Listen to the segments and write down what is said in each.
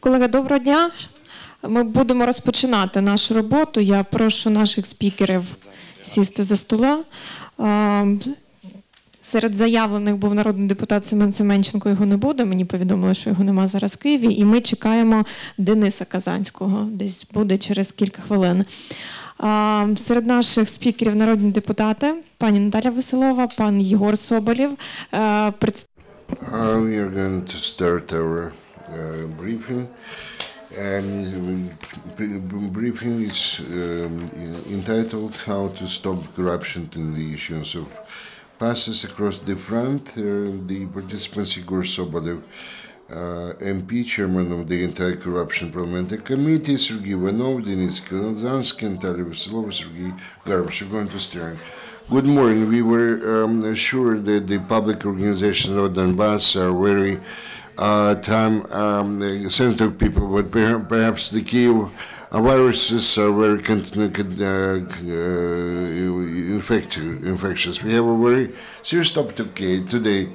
Колеги, доброго дня. Ми будемо розпочинати нашу роботу. Я прошу наших спікерів сісти за стола. Серед заявлених був народний депутат Семен Семенченко. Його не буде. Мені повідомили, що його нема зараз в Києві. І ми чекаємо Дениса Казанського. Десь буде через кілька хвилин. Серед наших спікерів народні депутати, пані Наталя Веселова, пан Єгор Соболєв. Е, представ- Uh, briefing. And briefing is um, entitled How to Stop Corruption in the Issuance of Passes Across the Front. Uh, the participants Igor Sobolev, uh, MP, Chairman of the Anti-Corruption Parliamentary Committee, Sergei Ivanov, Denis Kazanskyi, Natalia Veselova, Sergei Garmash. We're going to start. Good morning. We were um, sure that the public organizations of Donbass are very uh, time um, sensitive people, but perhaps the Kiev uh, viruses are very uh, uh, infect- infectious. We have a very serious topic today-.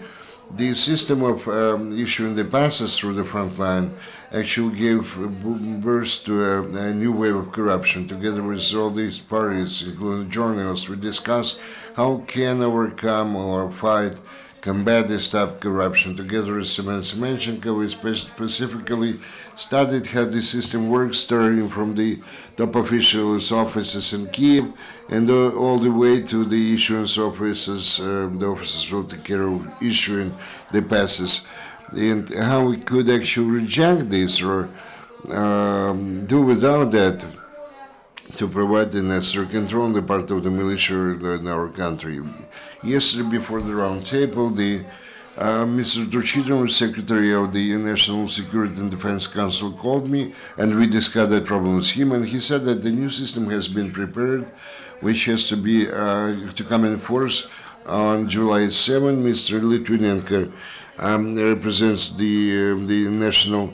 The system of um, issuing the passes through the front line actually gave birth to a, a new wave of corruption. Together with all these parties, including journalists, we discussed how can overcome or fight, combat this type of corruption. Together with Semen Semenchenko, we spe- specifically studied how the system works, starting from the top officials' offices in Kiev and all the way to the issuance offices. Uh, the offices will take care of issuing the passes and how we could actually reject this or um, do without that to provide the necessary control on the part of the militia in our country. Yesterday, before the round table, the uh, Mr. Turchynov, Secretary of the National Security and Defense Council, called me, and we discussed that problem with him. And he said that the new system has been prepared, which has to be uh, to come in force on July 7. Mr. Litvinenko um, represents the uh, the national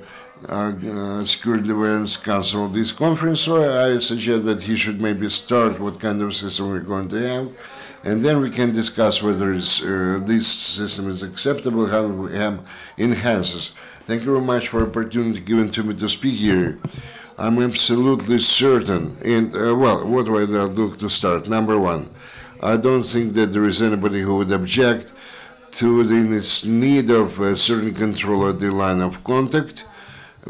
uh, uh, Security Defense Council of this conference. So I suggest that he should maybe start what kind of system we're going to have, and then we can discuss whether uh, this system is acceptable, how have enhances. Thank you very much for the opportunity given to me to speak here. I'm absolutely certain, and uh, well, what do I do to start? Number one, I don't think that there is anybody who would object to the need of a certain control at the line of contact,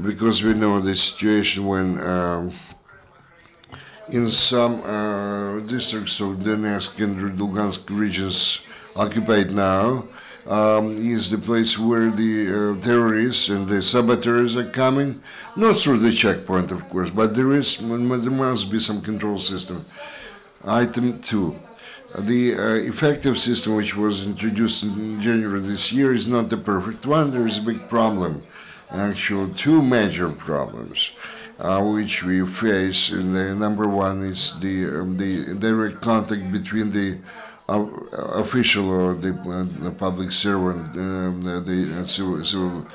because we know the situation when um, in some uh, districts of Donetsk and Lugansk regions occupied now um, is the place where the uh, terrorists and the saboteurs are coming, not through the checkpoint, of course, but there is there must be some control system. Item two. The uh, effective system, which was introduced in January this year, is not the perfect one. There is a big problem, actually, two major problems, uh, which we face. And number one is the um, the direct contact between the uh, official or the, uh, the public servant, um, the, the civil, civil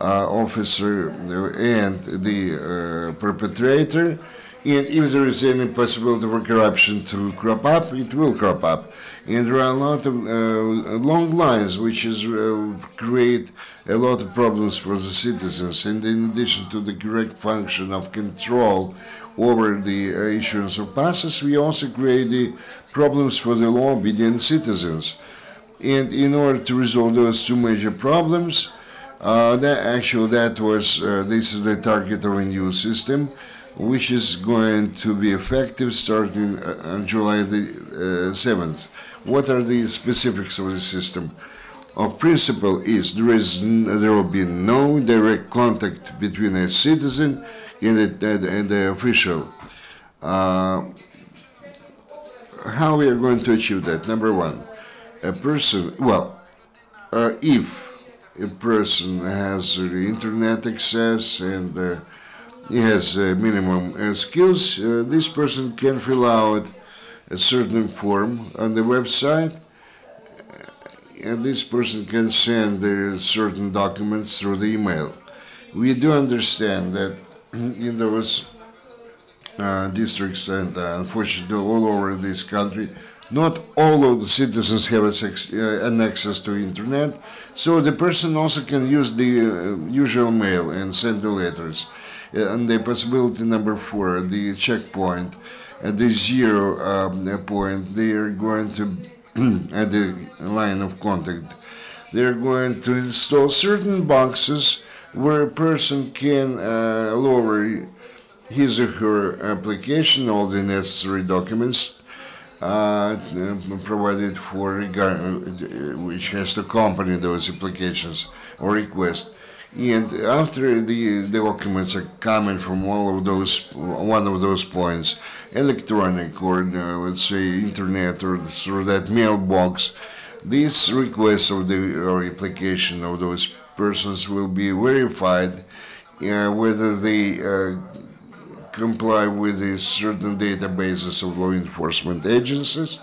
uh, officer, and the uh, perpetrator. And if there is any possibility for corruption to crop up, it will crop up. And there are a lot of uh, long lines which is uh, create a lot of problems for the citizens. And in addition to the correct function of control over the uh, issuance of passes, we also create the problems for the law-obedient citizens. And in order to resolve those two major problems, uh, that actually that was uh, this is the target of a new system which is going to be effective starting uh, on July the uh, 7th. What are the specifics of the system? Of principle is there is there will be no direct contact between a citizen and the, and, the official. Uh, how we are going to achieve that? Number one, a person. Well, uh, if a person has internet access and uh, he has uh, minimum uh, skills, uh, this person can fill out a certain form on the website, and this person can send uh, certain documents through the email. We do understand that in those uh, districts and uh, unfortunately all over this country, not all of the citizens have uh, an access to internet, so the person also can use the uh, usual mail and send the letters. Uh, and the possibility number four, the checkpoint, at the zero um, point, they are going to at the line of contact, they are going to install certain boxes where a person can uh, lower his or her application, all the necessary documents uh, provided for regard, uh, which has to accompany those applications or requests. And after the, documents are coming from all of those, one of those points, electronic or uh, let's say internet or through that mailbox, these requests of the or application of those persons will be verified uh, whether they uh, comply with the certain databases of law enforcement agencies,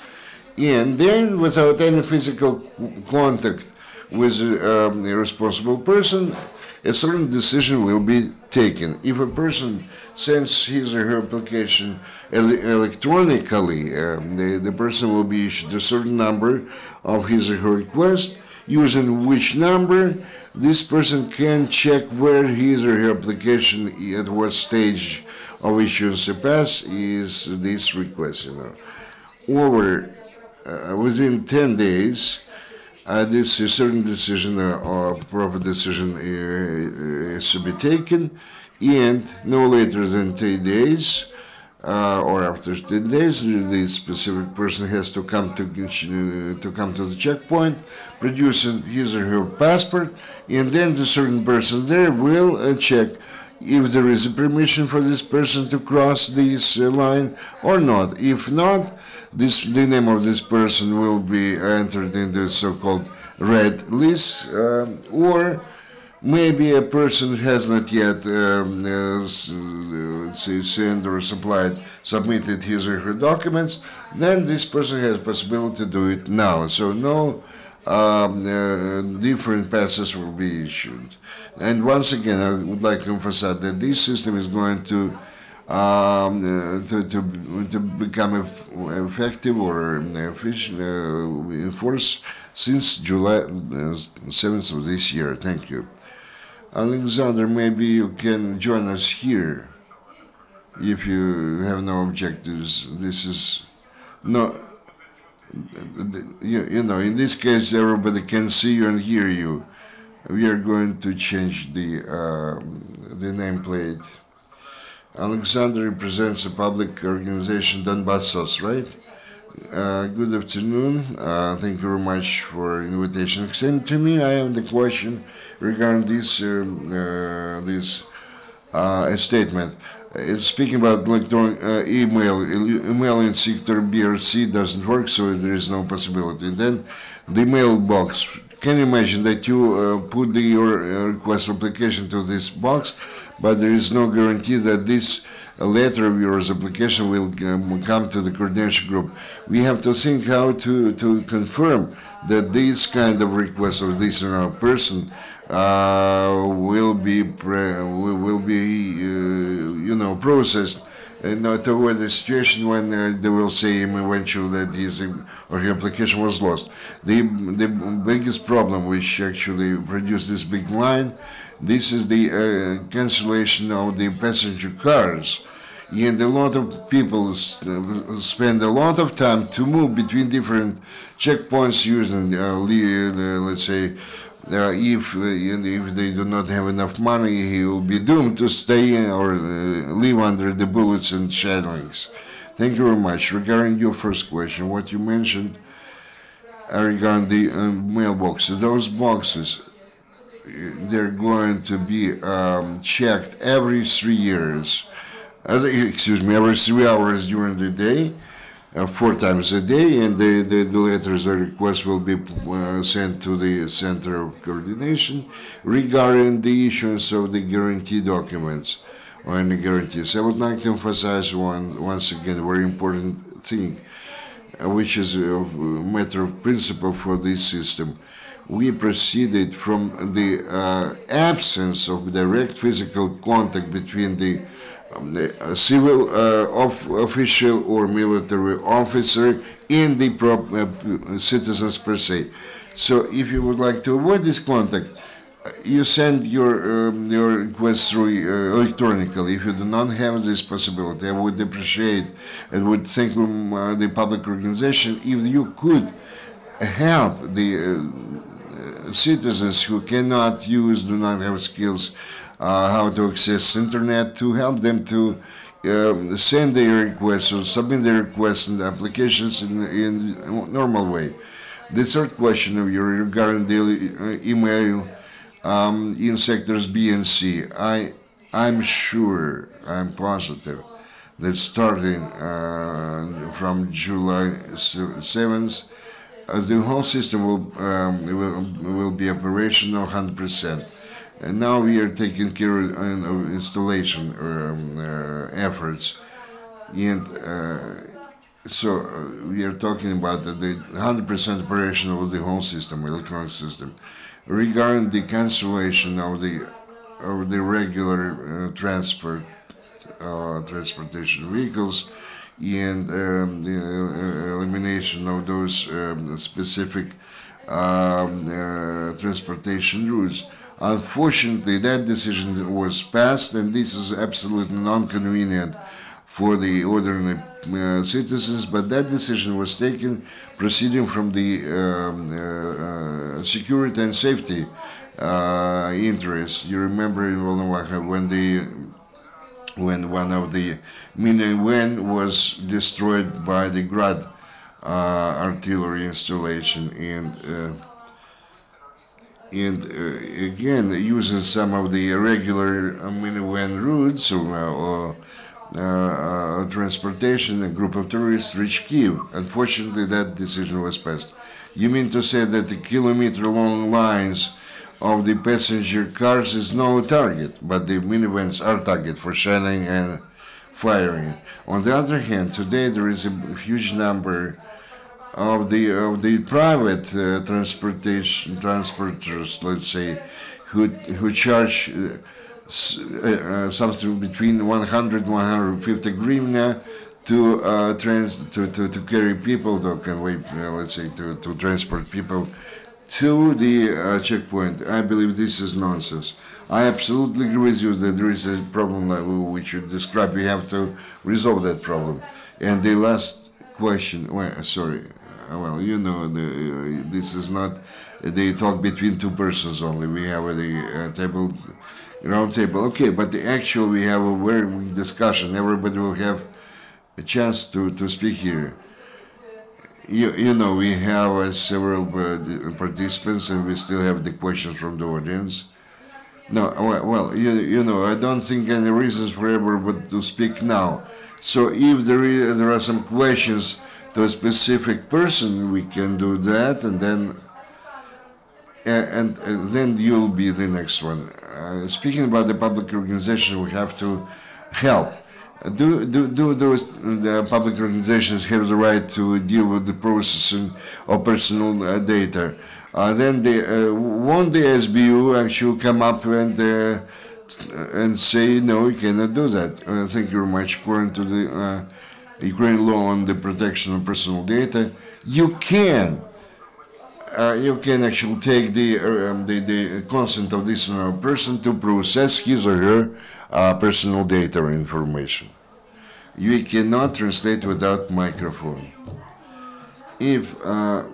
and then without any physical contact with um, a responsible person, a certain decision will be taken. If a person sends his or her application ele- electronically, um, the, the person will be issued a certain number of his or her request, using which number this person can check where his or her application, at what stage of issuance pass is this request, you know. Over, uh, within 10 days, uh, this is certain decision uh, or proper decision uh, is to be taken, and no later than 10 days uh, or after 10 days, the specific person has to come to uh, to come to the checkpoint, producing his or her passport, and then the certain person there will uh, check if there is a permission for this person to cross this uh, line or not. If not, this the name of this person will be entered in the so-called red list, um, or maybe a person has not yet, um, uh, let's say, sent or supplied, submitted his or her documents, then this person has possibility to do it now. So no um, uh, different passes will be issued. And once again, I would like to emphasize that this system is going to um, uh, to, to, to become effective or efficient, uh, in force since July uh, 7th of this year. Thank you. Alexander, maybe you can join us here if you have no objectives. This is no, you, you know, in this case, everybody can see you and hear you. We are going to change the um, the nameplate. Alexander represents a public organization, Donbas SOS, right? Uh, good afternoon. Uh, thank you very much for invitation extended to me. I have the question regarding this um, uh, this uh, statement. It's speaking about electronic uh, email. Email in sector BRC doesn't work, so there is no possibility. Then the mailbox. Can you imagine that you uh, put the, your request application to this box, but there is no guarantee that this letter of yours application will um, come to the coordination group. We have to think how to, to confirm that this kind of request of this you know, person uh, will be will be uh, you know processed and not to avoid the situation when uh, they will say him eventually that his or her application was lost. The the biggest problem which actually produced this big line, this is the uh, cancellation of the passenger cars. And a lot of people uh, spend a lot of time to move between different checkpoints using, uh, uh, let's say, uh, if uh, if they do not have enough money, he will be doomed to stay or uh, live under the bullets and shellings. Thank you very much. Regarding your first question, what you mentioned uh, regarding the um, mailboxes, those boxes, uh, they're going to be um, checked every three years. Excuse me, every three hours during the day uh, four times a day, and the, the, the letters or requests will be uh, sent to the Center of Coordination regarding the issuance of the guarantee documents or any guarantees. I would like to emphasize one once again a very important thing, uh, which is a matter of principle for this system. We proceeded from the uh, absence of direct physical contact between the um, a civil uh, of, official or military officer in the uh, citizens per se. So if you would like to avoid this contact, uh, you send your um, your request through uh, electronically. If you do not have this possibility, I would appreciate and would thank um, uh, the public organization if you could help the uh, citizens who cannot use, do not have skills, uh, how to access internet, to help them to um, send their requests or submit their requests and applications in, in normal way. The third question of your regarding the uh, email um, in sectors B and C, I, I'm sure, I'm positive that starting uh, from July 7th, as the whole system will, um, will, will be operational 100%. And now we are taking care of, uh, installation um, uh, efforts. And uh, so uh, we are talking about the, the 100% operation of the whole system, electronic system. Regarding the cancellation of the of the regular uh, transport uh, transportation vehicles and um, the uh, elimination of those um, specific um, uh, transportation routes. Unfortunately, that decision was passed, and this is absolutely non-convenient for the ordinary uh, citizens. But that decision was taken proceeding from the um, uh, uh, security and safety uh, interests. You remember in Volnovakha when the when one of the minivan was destroyed by the Grad uh, artillery installation and uh, and uh, again using some of the regular uh, minivan routes or, or uh, uh, transportation, a group of tourists reached Kiev. Unfortunately, that decision was passed. You mean to say that the kilometer-long lines of the passenger cars is no target, but the minivans are target for shelling and firing. On the other hand, today there is a huge number of the of the private uh, transportation transporters, let's say, who who charge uh, uh, uh, something between 100 150 hryvnia to uh, trans to, to, to carry people to can wait uh, let's say to, to transport people to the uh, checkpoint. I believe this is nonsense. I absolutely agree with you that there is a problem like which you described. We have to resolve that problem. And the last question, well, sorry, uh, well, you know, the, uh, this is not the talk between two persons only. We have the uh, table, round table. Okay, but the actual we have a very big discussion. Everybody will have a chance to, to speak here. You, you know, we have uh, several uh, participants and we still have the questions from the audience. No, well, you, you know, I don't think any reasons for everybody to speak now. So if there, is, there are some questions to a specific person, we can do that and then and, and then you'll be the next one. Uh, speaking about the public organization, we have to help. Do, do, do those the public organizations have the right to deal with the processing of personal uh, data? Uh, then the, uh, won't the SBU actually come up and uh, and say no, you cannot do that? Uh, thank you very much. According to the uh, Ukraine law on the protection of personal data, you can uh, you can actually take the, uh, um, the the consent of this person to process his or her uh, personal data or information. You cannot translate without microphone. If uh,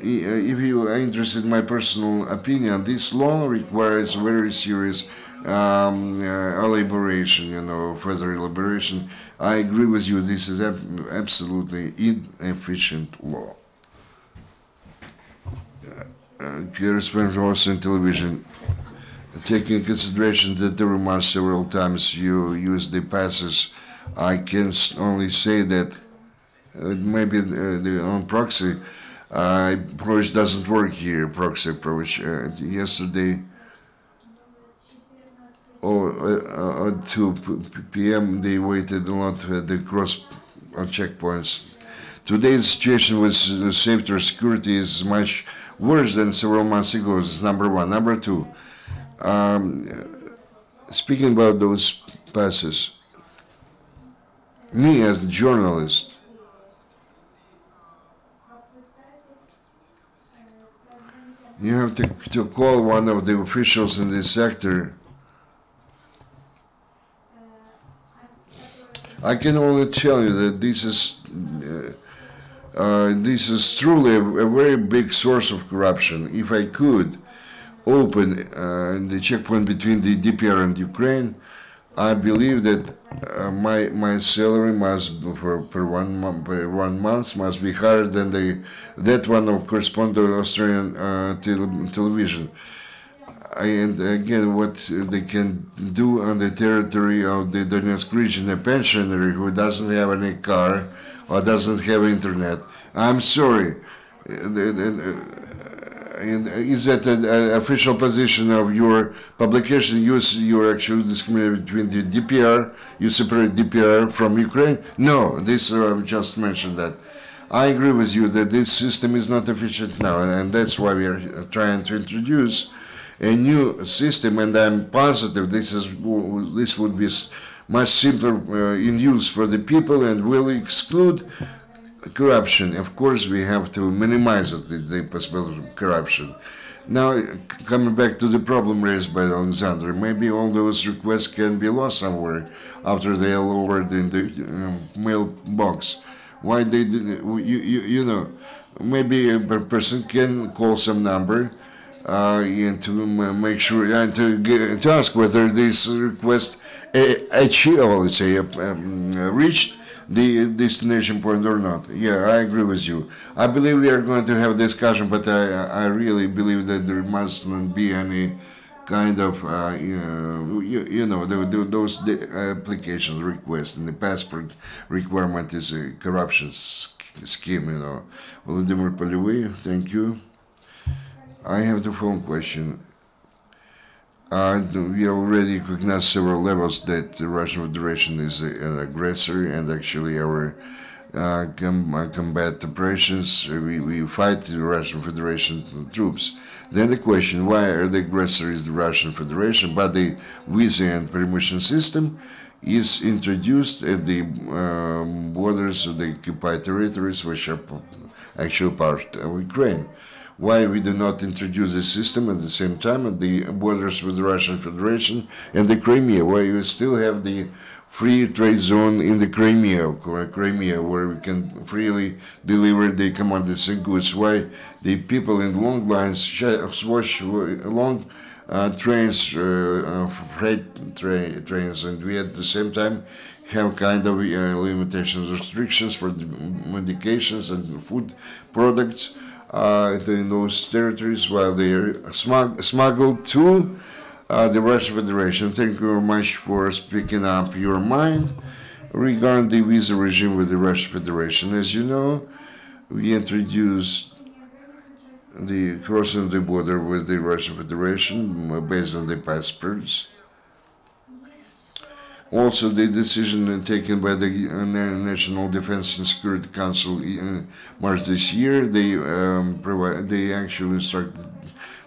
if you are interested in my personal opinion, this law requires very serious um, uh, elaboration, you know, further elaboration. I agree with you. This is ab- absolutely inefficient law. Uh, correspondent from Austrian television, taking into consideration that the remarks several times you use the passes, I can only say that uh, maybe uh, the on proxy uh, approach doesn't work here. Proxy approach. Uh, yesterday, or uh, uh, at 2 p.m. they waited a lot at the cross uh, checkpoints. Today's situation with safety or security is much worse than several months ago. This is number one. Number two, um, speaking about those passes, me as a journalist, you have to, to call one of the officials in this sector. I can only tell you that this is uh, uh, this is truly a, a very big source of corruption. If I could open uh, the checkpoint between the DPR and Ukraine, I believe that uh, my my salary must for per one month one month must be higher than the that one of correspond Australian uh, tel- television. And again, what they can do on the territory of the Donetsk region, a pensioner who doesn't have any car or doesn't have internet. I'm sorry. Uh, the- the- and is that an official position of your publication? You, you actually discriminating between the DPR. You separate DPR from Ukraine? No, this uh, I've just mentioned that. I agree with you that this system is not efficient now, and that's why we are uh, trying to introduce a new system. And I'm positive this is this would be much simpler uh, in use for the people and will exclude corruption. Of course, we have to minimize it, the, possibility of corruption. Now, coming back to the problem raised by Alexander, maybe all those requests can be lost somewhere after they are lowered in the um, mailbox. Why they didn't, you, you, you know, maybe a person can call some number uh, and to make sure and to, get, to ask whether this request uh, achieved, let's say, um, reached the destination point or not. Yeah, I agree with you. I believe we are going to have discussion, but I, I really believe that there mustn't be any kind of, uh, you, know, you, know, those the applications requests and the passport requirement is a corruption scheme, you know. Vladimir Polyvy, thank you. I have the phone question. Uh, we already recognize several levels that the Russian Federation is an aggressor, and actually our uh, com- uh, combat operations, we, we fight the Russian Federation troops. Then the question, why are the aggressor is the Russian Federation, but the visa and permission system is introduced at the um, borders of the occupied territories, which are actual part of Ukraine why we do not introduce the system at the same time at the borders with the Russian Federation and the Crimea, why we still have the free trade zone in the Crimea, Crimea, where we can freely deliver the commodities and goods. Why the people in long lines sh- watch long uh, trains, uh, uh, freight tra- trains, and we at the same time have kind of uh, limitations, restrictions for the medications and food products in those territories while they are smug- smuggled to uh, the Russian Federation. Thank you very much for speaking up your mind regarding the visa regime with the Russian Federation. As you know, we introduced the crossing the border with the Russian Federation uh, based on the passports. Also, the decision taken by the uh, National Defense and Security Council in March this year, they um, provide, they actually instructed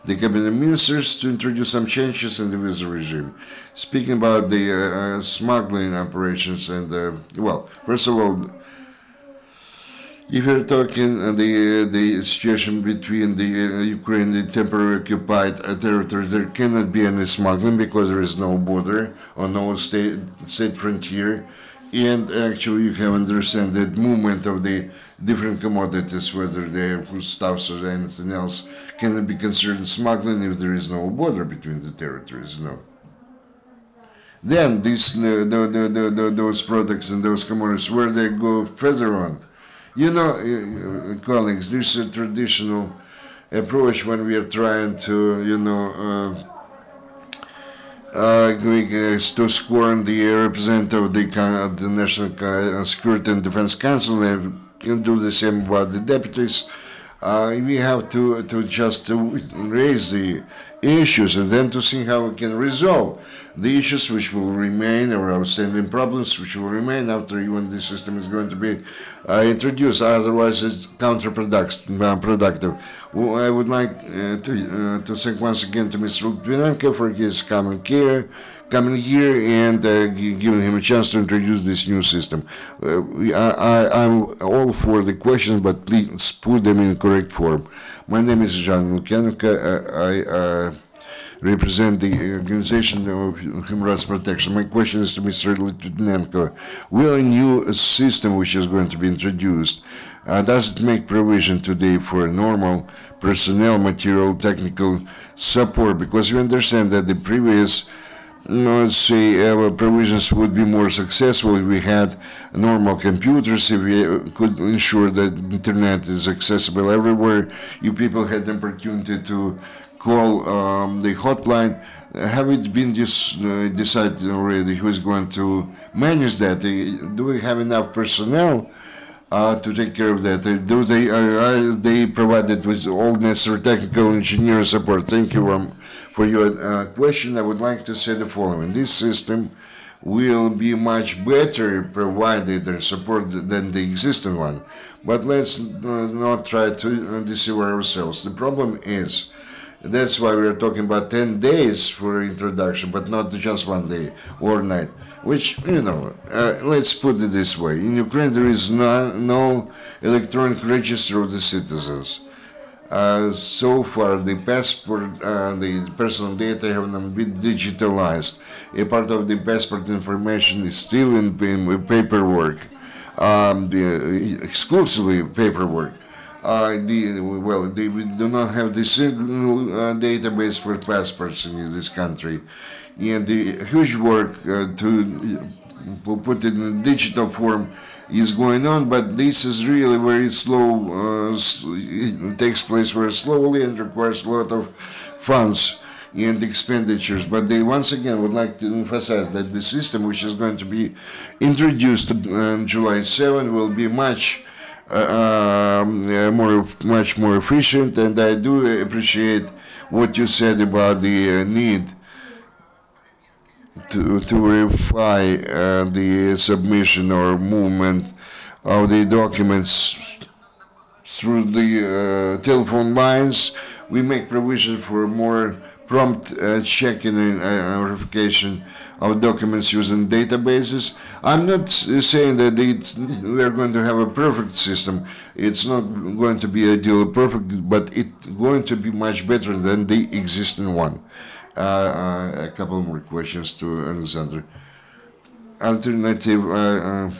the cabinet ministers to introduce some changes in the visa regime. Speaking about the uh, uh, smuggling operations and uh, well, first of all, if you're talking the uh, the situation between the uh, Ukraine the temporarily occupied uh, territories, there cannot be any smuggling because there is no border or no state state frontier, and actually you have understand that movement of the different commodities, whether they are foodstuffs or anything else, cannot be considered smuggling if there is no border between the territories. No. Then these the, the, the, the, those products and those commodities, where they go further on. You know, uh, uh, colleagues, this is a traditional approach when we are trying to, you know, uh, uh, uh, to scorn the representative of the, the National Security and Defense Council and can do the same about the deputies. Uh, we have to, to just raise the issues and then to see how we can resolve the issues which will remain or outstanding problems which will remain after even this system is going to be uh, introduced. Otherwise, it's counterproductive. Uh. Well, I would like uh, to, uh, to thank once again to Mr. Litvinenko for his comment here, coming here and uh, giving him a chance to introduce this new system. Uh, I, I, I'm all for the questions, but please put them in correct form. My name is John Lukanenko. Uh, I represent the Organization of Human Rights Protection. My question is to Mr. Litvinenko. Will a new system which is going to be introduced, uh, does it make provision today for normal personnel, material, technical support? Because we understand that the previous let's say uh, provisions would be more successful if we had normal computers, if we uh, could ensure that internet is accessible everywhere, you people had the opportunity to call um, the hotline. Have it been dis- uh, decided already who is going to manage that? Do we have enough personnel uh, to take care of that? Uh, Do they, uh, they provided with all necessary technical engineering support? Thank you um, for your uh, question. I would like to say the following. This system will be much better provided and supported than the existing one. But let's uh, not try to deceive ourselves. The problem is, that's why we're talking about 10 days for introduction, but not just one day or night. Which, you know, uh, let's put it this way. In Ukraine, there is no, no electronic register of the citizens. Uh, so far, the passport, uh, the personal data have not been digitalized. A part of the passport information is still in, in paperwork, um, the, exclusively paperwork. Uh, the, well, they, we do not have the single uh, database for passports in this country, and the huge work uh, to uh, put it in digital form is going on, but this is really very slow. Uh, it takes place very slowly and requires a lot of funds and expenditures. But they once again would like to emphasize that the system, which is going to be introduced on July 7, will be much uh, uh, more, much more efficient. And I do appreciate what you said about the uh, need to, to verify uh, the submission or movement of the documents through the uh, telephone lines. We make provision for more prompt uh, checking and uh, verification of documents using databases. I'm not saying that we're going to have a perfect system. It's not going to be ideal perfect, but it's going to be much better than the existing one. Uh, uh, a couple more questions to Alexander. Alternative uh, uh,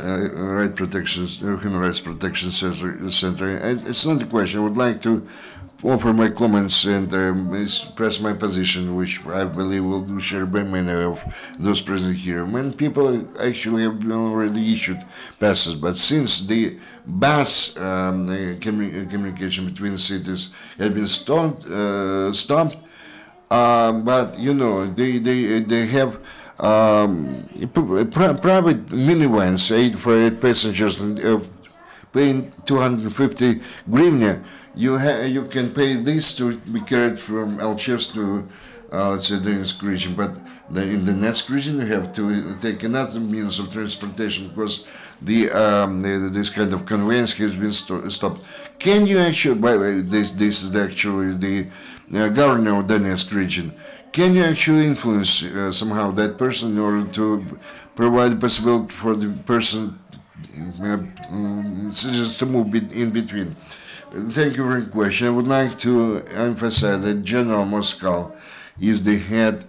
uh, right protection, uh, human rights protection center. It's not a question. I would like to offer my comments and um, express my position, which I believe will be shared by many of those present here. When people actually have already issued passes, but since the bus um, the commu- communication between cities had been stopped, uh, stopped um, but you know they they they have um, pri- pri- private minivans eight for eight passengers uh, paying 250 hryvnia you you can pay this to be carried from Alchevsk to uh, let's say Donetsk region but the, in the next region you have to take another means of transportation because the, um, the this kind of conveyance has been sto- stopped can you actually by the way this this is actually the uh, governor of Donetsk region can you actually influence uh, somehow that person in order to provide possibility for the person uh, mm, citizens to move in between? Thank you for your question. I would like to emphasize that General Moscow is the head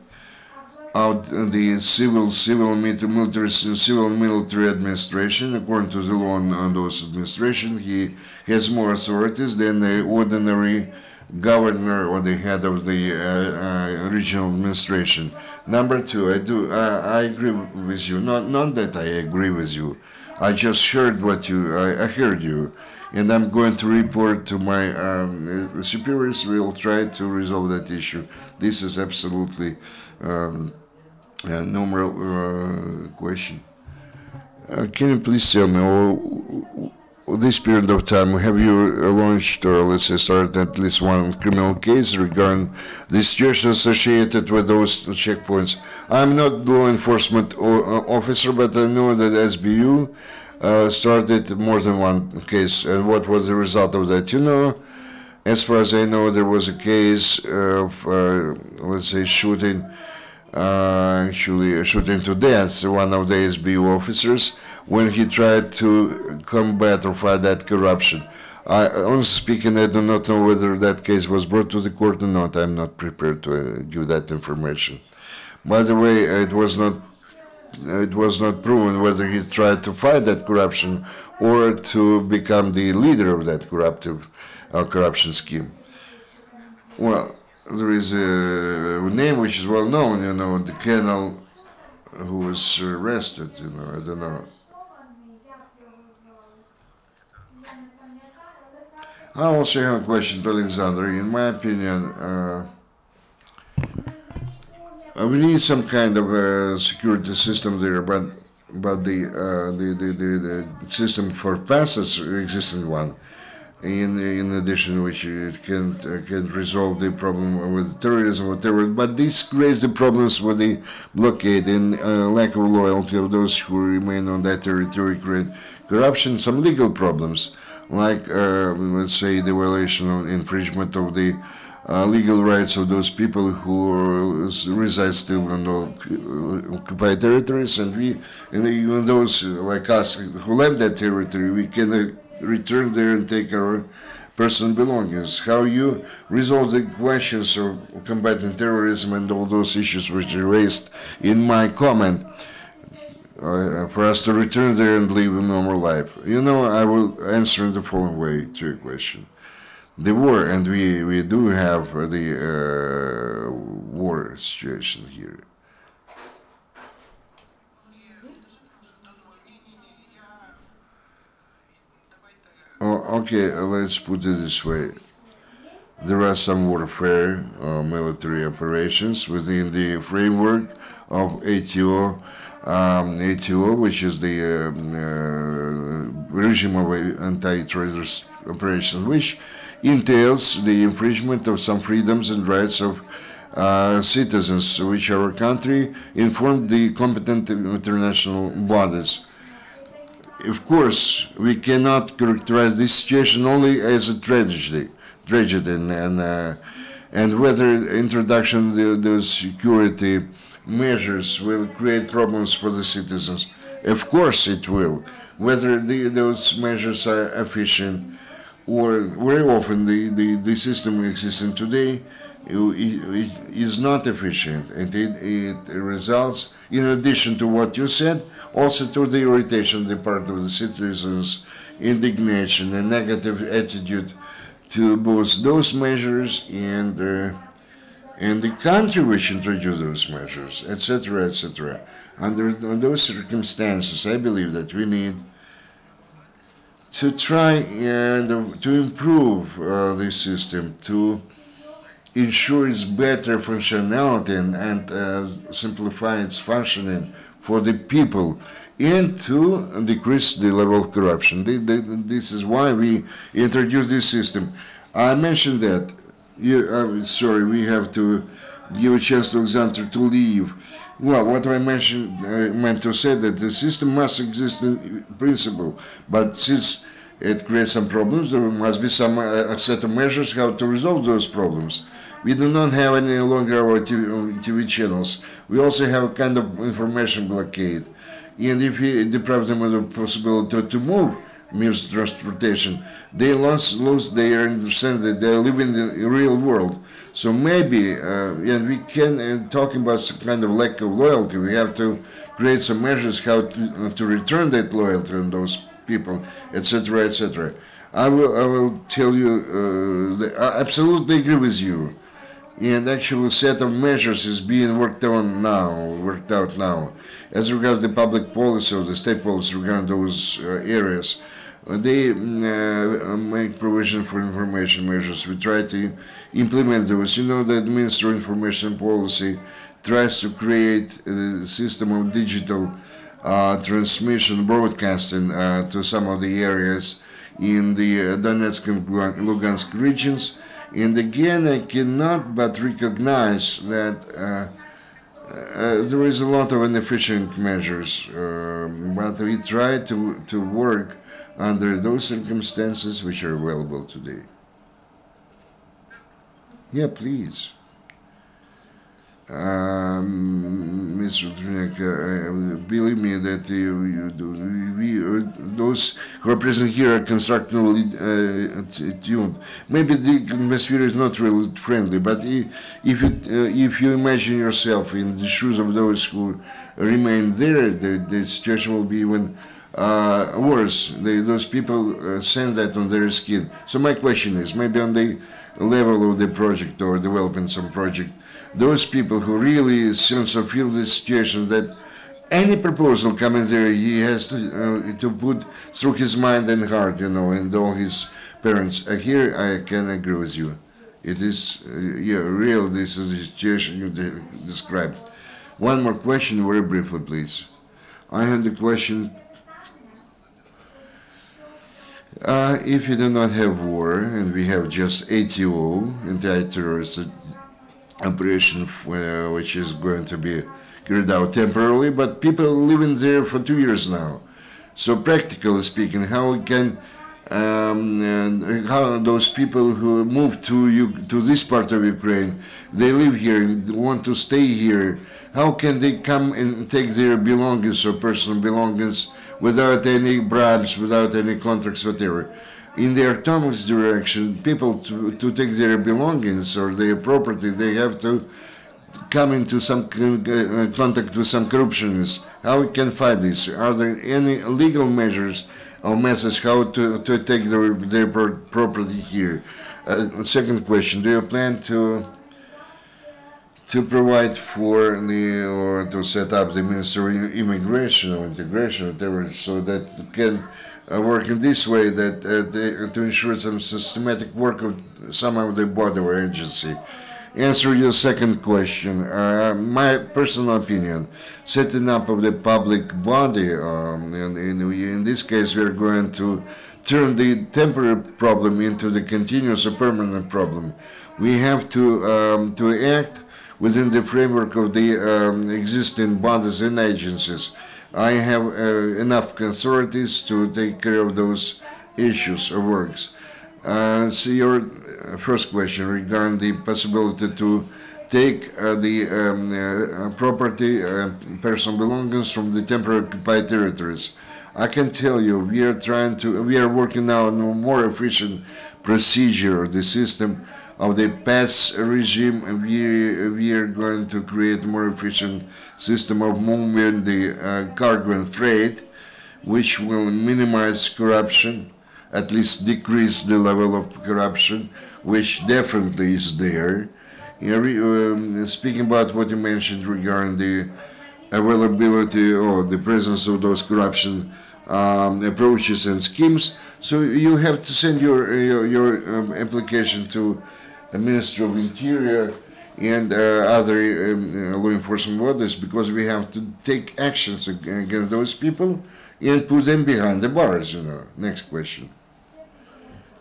of the civil civil military civil military administration. According to the law on, those administration, he has more authorities than the ordinary governor or the head of the uh, uh, regional administration. Number two, I do uh, I agree with you. Not not that I agree with you. I just heard what you I, I heard you, and I'm going to report to my um, uh, superiors. We'll try to resolve that issue. This is absolutely um, a normal uh, question. Uh, can you please tell me, or, this period of time, have you launched or let's say started at least one criminal case regarding the situation associated with those checkpoints? I'm not law enforcement uh, officer, but I know that SBU uh, started more than one case. And what was the result of that? You know, as far as I know, there was a case of, uh, let's say, shooting uh, actually shooting to death one of the SBU officers when he tried to combat or fight that corruption. I, honestly speaking, I do not know whether that case was brought to the court or not. I'm not prepared to uh, give that information. By the way, it was not it was not proven whether he tried to fight that corruption or to become the leader of that corruptive uh, corruption scheme. Well, there is a name which is well known, you know, the colonel who was arrested, you know, I don't know. I also have a question to Alexander. In my opinion, uh, uh, we need some kind of a security system there, but but the uh, the, the, the, the system for passes existing one. In in addition, which it can uh, can resolve the problem with terrorism, whatever. But this creates the problems with the blockade and uh, lack of loyalty of those who remain on that territory. Create corruption, some legal problems, like uh, let's say the violation of infringement of the uh, legal rights of those people who reside still in uh, occupied territories, and we, and even those like us who left that territory, we can uh, return there and take our personal belongings. How you resolve the questions of combating terrorism and all those issues which are raised in my comment. Uh, for us to return there and live a normal life. You know, I will answer in the following way to your question the war, and we, we do have the uh, war situation here. Oh, okay, let's put it this way. There are some warfare, uh, military operations within the framework of ATO, um, ATO, which is the um, uh, regime of anti-terrorist operations, which entails the infringement of some freedoms and rights of uh, citizens, which our country informed the competent international bodies. Of course, we cannot characterize this situation only as a tragedy, tragedy, and and, uh, and whether introduction of those security measures will create problems for the citizens. Of course, it will. Whether the, those measures are efficient or very often the, the, the system existing today it is not efficient. And it, it results in addition to what you said also to the irritation of the part of the citizens indignation and negative attitude to both those measures and uh, and the country which introduced those measures etc etc under, under those circumstances i believe that we need to try and uh, to improve uh, this system, to ensure its better functionality and, and uh, simplify its functioning for the people and to decrease the level of corruption. this is why we introduced this system. I mentioned that, you, uh, sorry, we have to give a chance to Alexander to leave. Well, what I mentioned, I meant to say that the system must exist in principle, but since it creates some problems, there must be some uh, set of measures how to resolve those problems. We do not have any longer our TV, TV channels. We also have a kind of information blockade. And if we deprive them of the possibility to move, means transportation, they lose, lose their understanding that they live in the real world. So maybe, uh, and we can, uh, talking about some kind of lack of loyalty, we have to create some measures how to, uh, to return that loyalty on those people, etc., etc. I will, I will tell you, uh, I absolutely agree with you. And actual set of measures is being worked on now, worked out now. As regards the public policy or the state policy regarding those uh, areas, uh, they uh, make provision for information measures. We try to implement. You know, the Ministry of Information Policy tries to create a system of digital uh, transmission broadcasting uh, to some of the areas in the uh, Donetsk and Lugansk regions. And again, I cannot but recognize that uh, uh, there is a lot of inefficient measures, um, but we try to, to work under those circumstances which are available today. Yeah, please. um, Mr. Uh, believe me that you do, we, uh, those who are present here are constructively uh, tuned. Maybe the atmosphere is not really friendly, but i- if you, uh, if you imagine yourself in the shoes of those who remain there, the, the situation will be even uh, worse. They, those people uh, send that on their skin. So my question is, maybe on the level of the project or developing some project, those people who really sense or feel the situation that any proposal coming there, he has to uh, to put through his mind and heart, you know, and all his parents. Uh, here, I can agree with you. It is, uh, yeah, real. This is the situation you de- described. One more question, very briefly, please. I have the question uh, if you do not have war and we have just ATO, anti-terrorist operation, uh, which is going to be carried out temporarily, but people living there for two years now. So practically speaking, how can um, how those people who moved to you to this part of Ukraine, they live here and want to stay here. How can they come and take their belongings or personal belongings without any bribes, without any contracts, whatever? In the atomic direction, people to, to take their belongings or their property, they have to come into some uh, contact with some corruptionists. How we can fight this? Are there any legal measures or methods how to, to take their, their property here? Uh, second question: Do you plan to to provide for the or to set up the Ministry of Immigration or Integration, whatever, so that can uh, work in this way that uh, they, to ensure some systematic work of some of the border agency? answer your second question. Uh, my personal opinion, setting up of the public body, um, and we, in this case, we are going to turn the temporary problem into the continuous or permanent problem. We have to um, to act within the framework of the um, existing bodies and agencies. I have uh, enough authorities to take care of those issues or works. Uh, so your uh, first question regarding the possibility to take uh, the um, uh, property, uh, personal belongings from the temporary occupied territories. I can tell you, we are trying to, we are working now on a more efficient procedure, the system of the pass regime, we, we are going to create more efficient system of moving the uh, cargo and freight, which will minimize corruption, at least decrease the level of corruption, which definitely is there. Um, speaking about what you mentioned regarding the availability or the presence of those corruption um, approaches and schemes, so you have to send your your, your um, application to the Ministry of Interior and uh, other um, uh, law enforcement bodies because we have to take actions against those people and put them behind the bars. You know. Next question.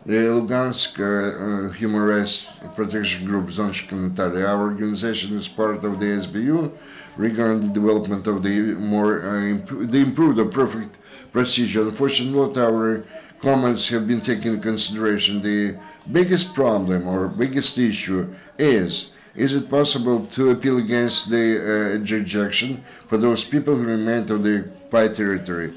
The Lugansk uh, uh, Human Rights Protection Group Zonshik Commentary. Our organization is part of the SBU regarding the development of the more uh, imp- the improved or perfect procedure. Unfortunately, not our comments have been taken into consideration. The biggest problem or biggest issue is is it possible to appeal against the uh, rejection for those people who remain on the occupied territory?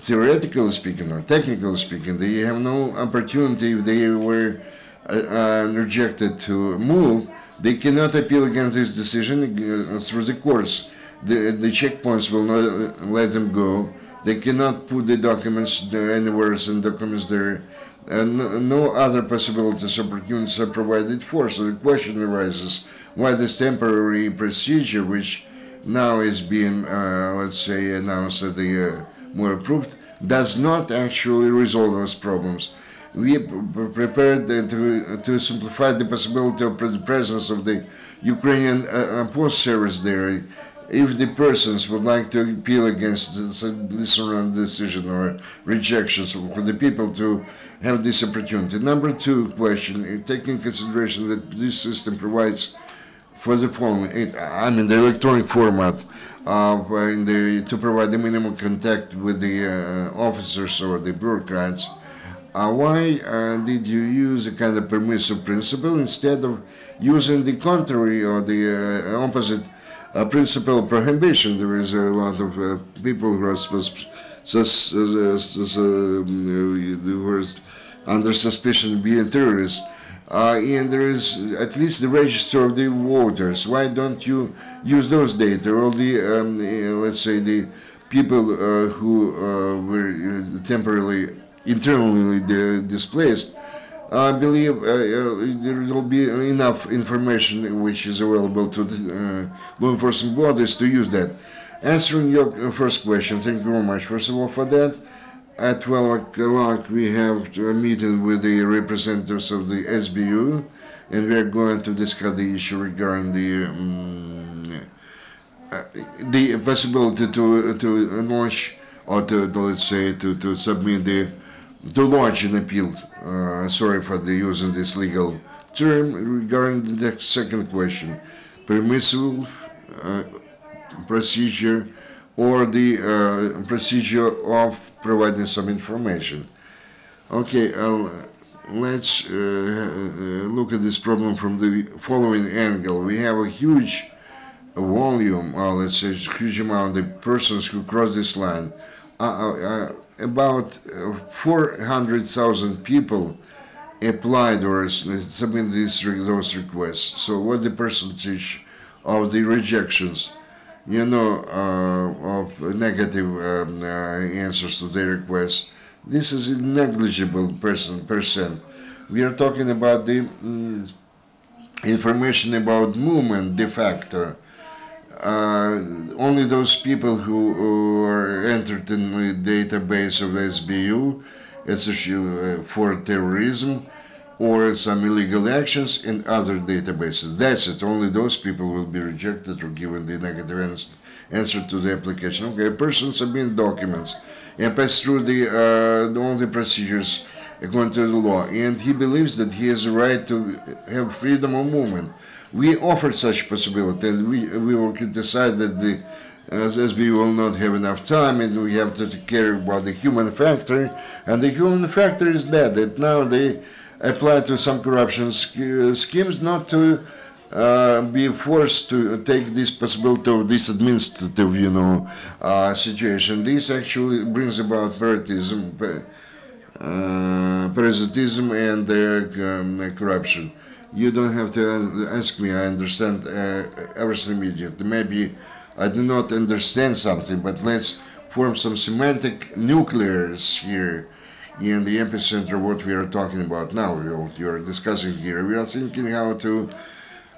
theoretically speaking or technically speaking, they have no opportunity if they were uh, uh, rejected to move. They cannot appeal against this decision uh, through the courts. The, the checkpoints will not let them go. They cannot put the documents there anywhere in documents there. And no, other possibilities or opportunities are provided for. So the question arises why this temporary procedure, which now is being, uh, let's say, announced that the uh, more approved, does not actually resolve those problems. We prepared to, to simplify the possibility of the presence of the Ukrainian uh, uh, post service there. If the persons would like to appeal against this, around decision or rejections for the people to have this opportunity. Number two question, uh, taking consideration that this system provides for the following, it- I mean, the electronic format of, uh, the, to provide the minimum contact with the uh, officers or the bureaucrats. uh, why uh, did you use a kind of permissive principle instead of using the contrary or the uh, opposite uh, principle of prohibition? There is a lot of uh, people who are supposed sus- uh, sus- um, uh, who are under suspicion of being terrorists. Uh, and there is at least the register of the voters. Why don't you use those data? All the, um, uh, let's say, the people uh, who uh, were uh, temporarily internally di- displaced, I believe uh, uh, there will be enough information which is available to the uh, law enforcement bodies to use that. Answering your uh, first question, thank you very much, first of all, for that. At 12 o'clock, we have a meeting with the representatives of the SBU, and we are going to discuss the issue regarding the um, uh, the possibility to to launch or to, let's say to, to submit the to launch an appeal. Uh, sorry for the using this legal term regarding the next second question, permissible uh, procedure or the uh, procedure of providing some information. Okay, uh, let's uh, uh, look at this problem from the following angle. We have a huge volume, let's say, a huge amount of persons who cross this line. About uh, 400,000 people applied or submitted those requests. So, what the percentage of the rejections? you know, uh, of negative um, uh, answers to their requests. This is a negligible percent. percent. We are talking about the mm, information about movement de facto. Uh, only those people who, who are entered in the database of SBU, especially uh, for terrorism, or some illegal actions in other databases. That's it. Only those people will be rejected or given the negative ans- answer to the application. Okay, a person submit documents and pass through the, uh, all the procedures according to the law, and he believes that he has a right to have freedom of movement. We offered such possibility, and we we were that the as, as we will not have enough time and we have to care about the human factor and the human factor is bad that now they apply to some corruption sch- schemes not to uh, be forced to take this possibility of this administrative you know uh, situation. This actually brings about parasitism pa- uh, parasitism and uh, um, corruption you don't have to ask me i understand uh, everything immediately maybe I do not understand something, but let's form some semantic nuclears here in the epicenter what we are talking about now, what you are discussing here. We are thinking how to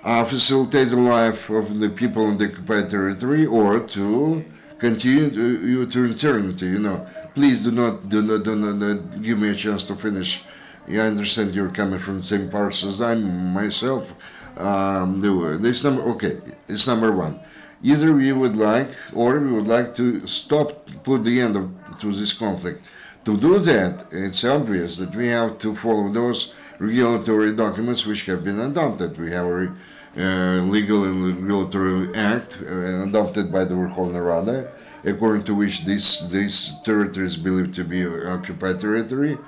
uh, facilitate the life of the people in the occupied territory or to continue to, you to eternity, you know. Please do not, do not, do not, do not give me a chance to finish. Yeah, I understand you're coming from the same parts as I myself. Um. This number, okay, it's number one either we would like or we would like to stop put the end of, to this conflict to do that it's obvious that we have to follow those regulatory documents which have been adopted we have a uh, legal and regulatory act uh, adopted by the Verkhovna Rada according to which this this territory is believed to be occupied territory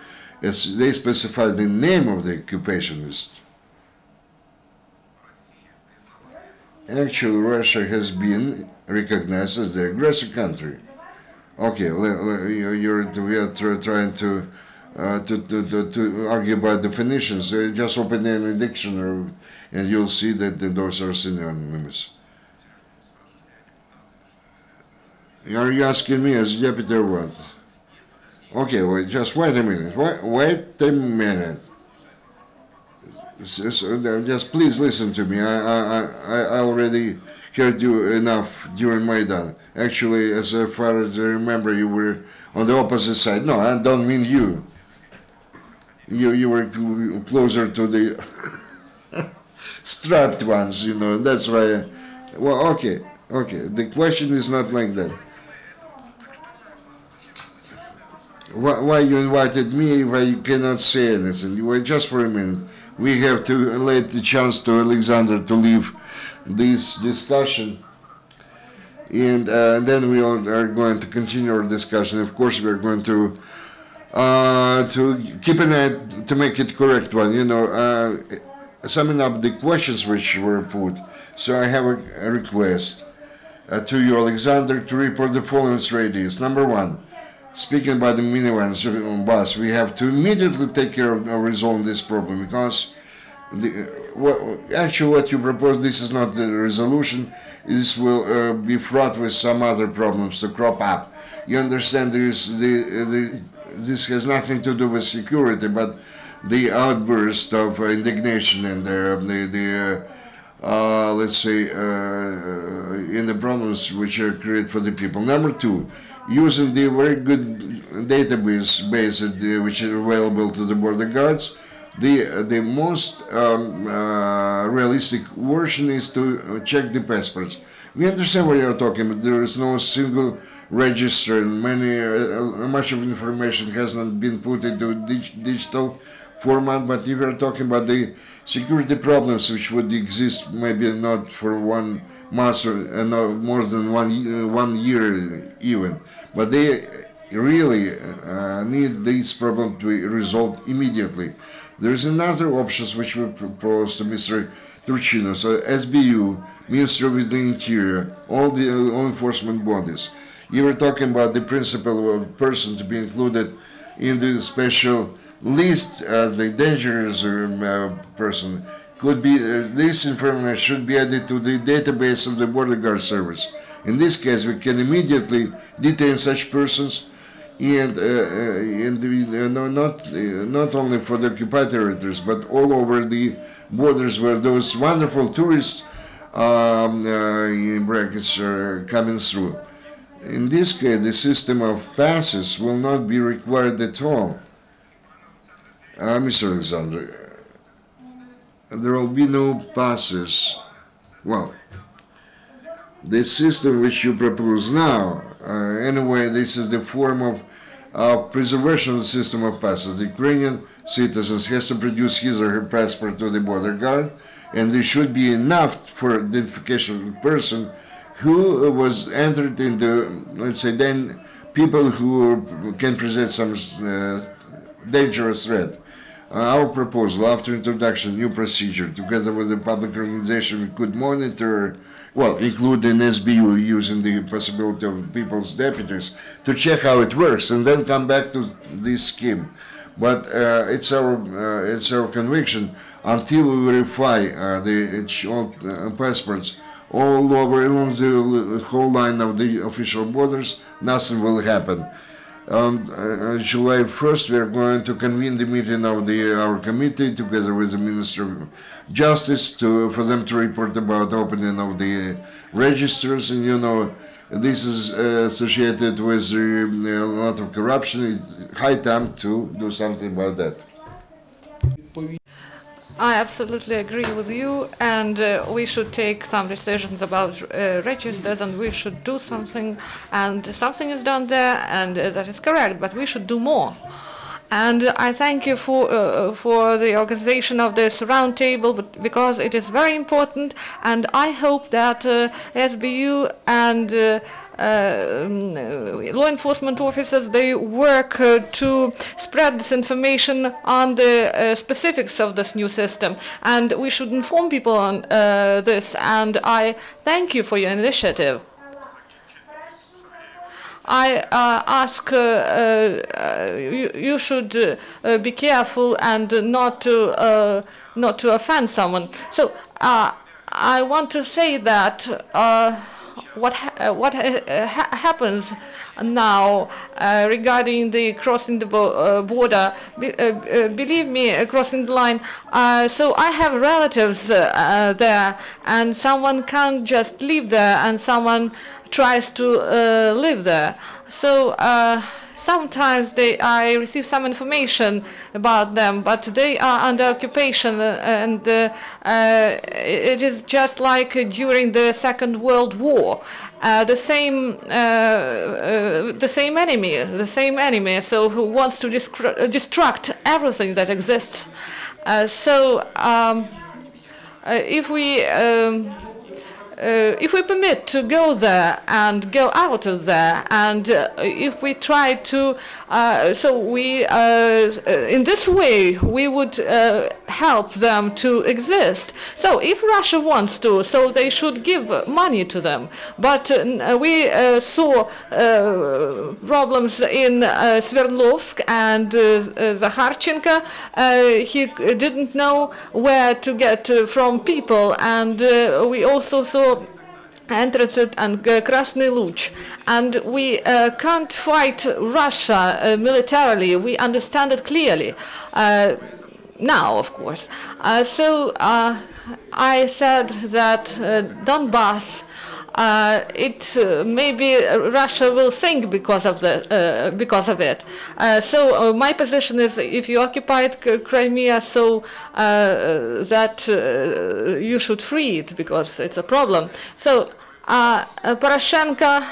it's, they specify the name of the occupationist actually Russia has been recognized as the aggressor country. Okay, you're, we are trying to, uh, to, to, to, argue about definitions. Uh, just open any dictionary and you'll see that those are synonyms. Are you asking me as deputy what? Okay, wait, just wait a minute. Wait, wait a minute. Uh, just please listen to me. I, I, I, I already heard you enough during Maidan. Actually, as far as I remember, you were on the opposite side. No, I don't mean you. You, you were cl- closer to the strapped ones, you know. That's why. well, okay, okay. The question is not like that. Why, why you invited me if I cannot say anything? You wait just for a minute. We have to let the chance to Alexander to leave this discussion, and uh, then we are going to continue our discussion. Of course, we are going to uh, to keeping it to make it correct one. You know, uh, summing up the questions which were put. So I have a, a request uh, to you, Alexander, to report the following strategies. Number one, speaking about the minivan minivans on bus, we have to immediately take care of uh, resolving this problem because the, uh, what, actually what you propose, this is not the resolution. This will uh, be fraught with some other problems to crop up. You understand there is the, the this has nothing to do with security, but the outburst of uh, indignation and the the, the uh, uh, let's say uh, in the problems which are created for the people. Number two, using the very good database base uh, which is available to the border guards. The, the most um, uh, realistic version is to uh, check the passports. We understand what you're talking about. There is no single register and many, uh, much of information has not been put into dig- digital format, but if you're talking about the security problems which would exist maybe not for one uh, no, more than one, uh, one year even, but they really uh, need this problem to be resolved immediately. There is another option which we propose to Mr. Turchynov, so SBU, Ministry of the Interior, all the uh, law enforcement bodies. You were talking about the principle of person to be included in the special list as the dangerous um, uh, person. Could be uh, this information should be added to the database of the border guard service. In this case, we can immediately detain such persons and, uh, uh, and uh, not uh, not only for the occupied territories, but all over the borders where those wonderful tourists um, uh, in brackets are coming through. In this case, the system of passes will not be required at all. Uh, Mr. Alexander, uh, there will be no passes. Well, the system which you propose now, uh, anyway, this is the form of uh, preservation system of passes. The Ukrainian citizens has to produce his or her passport to the border guard, and there should be enough for identification of the person who was entered in the, let's say, then people who can present some uh, dangerous threat. Our proposal, after introduction, new procedure, together with the public organization, we could monitor, well, including SBU using the possibility of people's deputies to check how it works and then come back to this scheme. But uh, it's our uh, it's our conviction until we verify uh, the all uh, passports all over along the whole line of the official borders, nothing will happen. On uh, July 1st, we are going to convene the meeting of the our committee together with the Minister of Justice to for them to report about the opening of the registers. And you know, this is uh, associated with uh, a lot of corruption. It's high time to do something about that. I absolutely agree with you, and uh, we should take some decisions about uh, registers, and we should do something, and something is done there, and uh, that is correct, but we should do more. And I thank you for uh, for the organization of this roundtable, because it is very important, and I hope that uh, SBU and uh, uh, law enforcement officers they work uh, to spread this information on the uh, specifics of this new system. And we should inform people on uh, this. And i thank you for your initiative. I uh, ask uh, uh, you, you should uh, uh, be careful and not to uh, not to offend someone. So uh, I want to say that uh, what ha- uh, what ha- uh, ha- happens now uh, regarding the crossing the bo- uh, border. Be- uh, uh, believe me, uh, crossing the line. Uh, so I have relatives uh, uh, there, and someone can't just live there, and someone tries to uh, live there. So uh, sometimes they, I receive some information about them, but they are under occupation, uh, and uh, uh, it is just like during the Second World War. Uh, the same, uh, uh, the same enemy, the same enemy. So who wants to destruct everything that exists? So um, if we um, uh, if we permit to go there and go out of there, and uh, if we try to, so we, uh, in this way, we would uh, help them to exist. So if Russia wants to, so they should give money to them. But uh, we uh, saw uh, problems in uh, Sverdlovsk and uh, uh, Zakharchenko. Uh, he didn't know where to get uh, from people, and uh, we also saw Antracit and uh, Krasny Luch. And we uh, can't fight Russia uh, militarily. We understand it clearly. Uh, now, of course. Uh, so uh, I said that Donbass. Uh, it uh, maybe Russia will sink because of the uh, because of it. Uh, so uh, my position is, if you occupied Crimea, so uh, that you should free it because it's a problem. So Poroshenko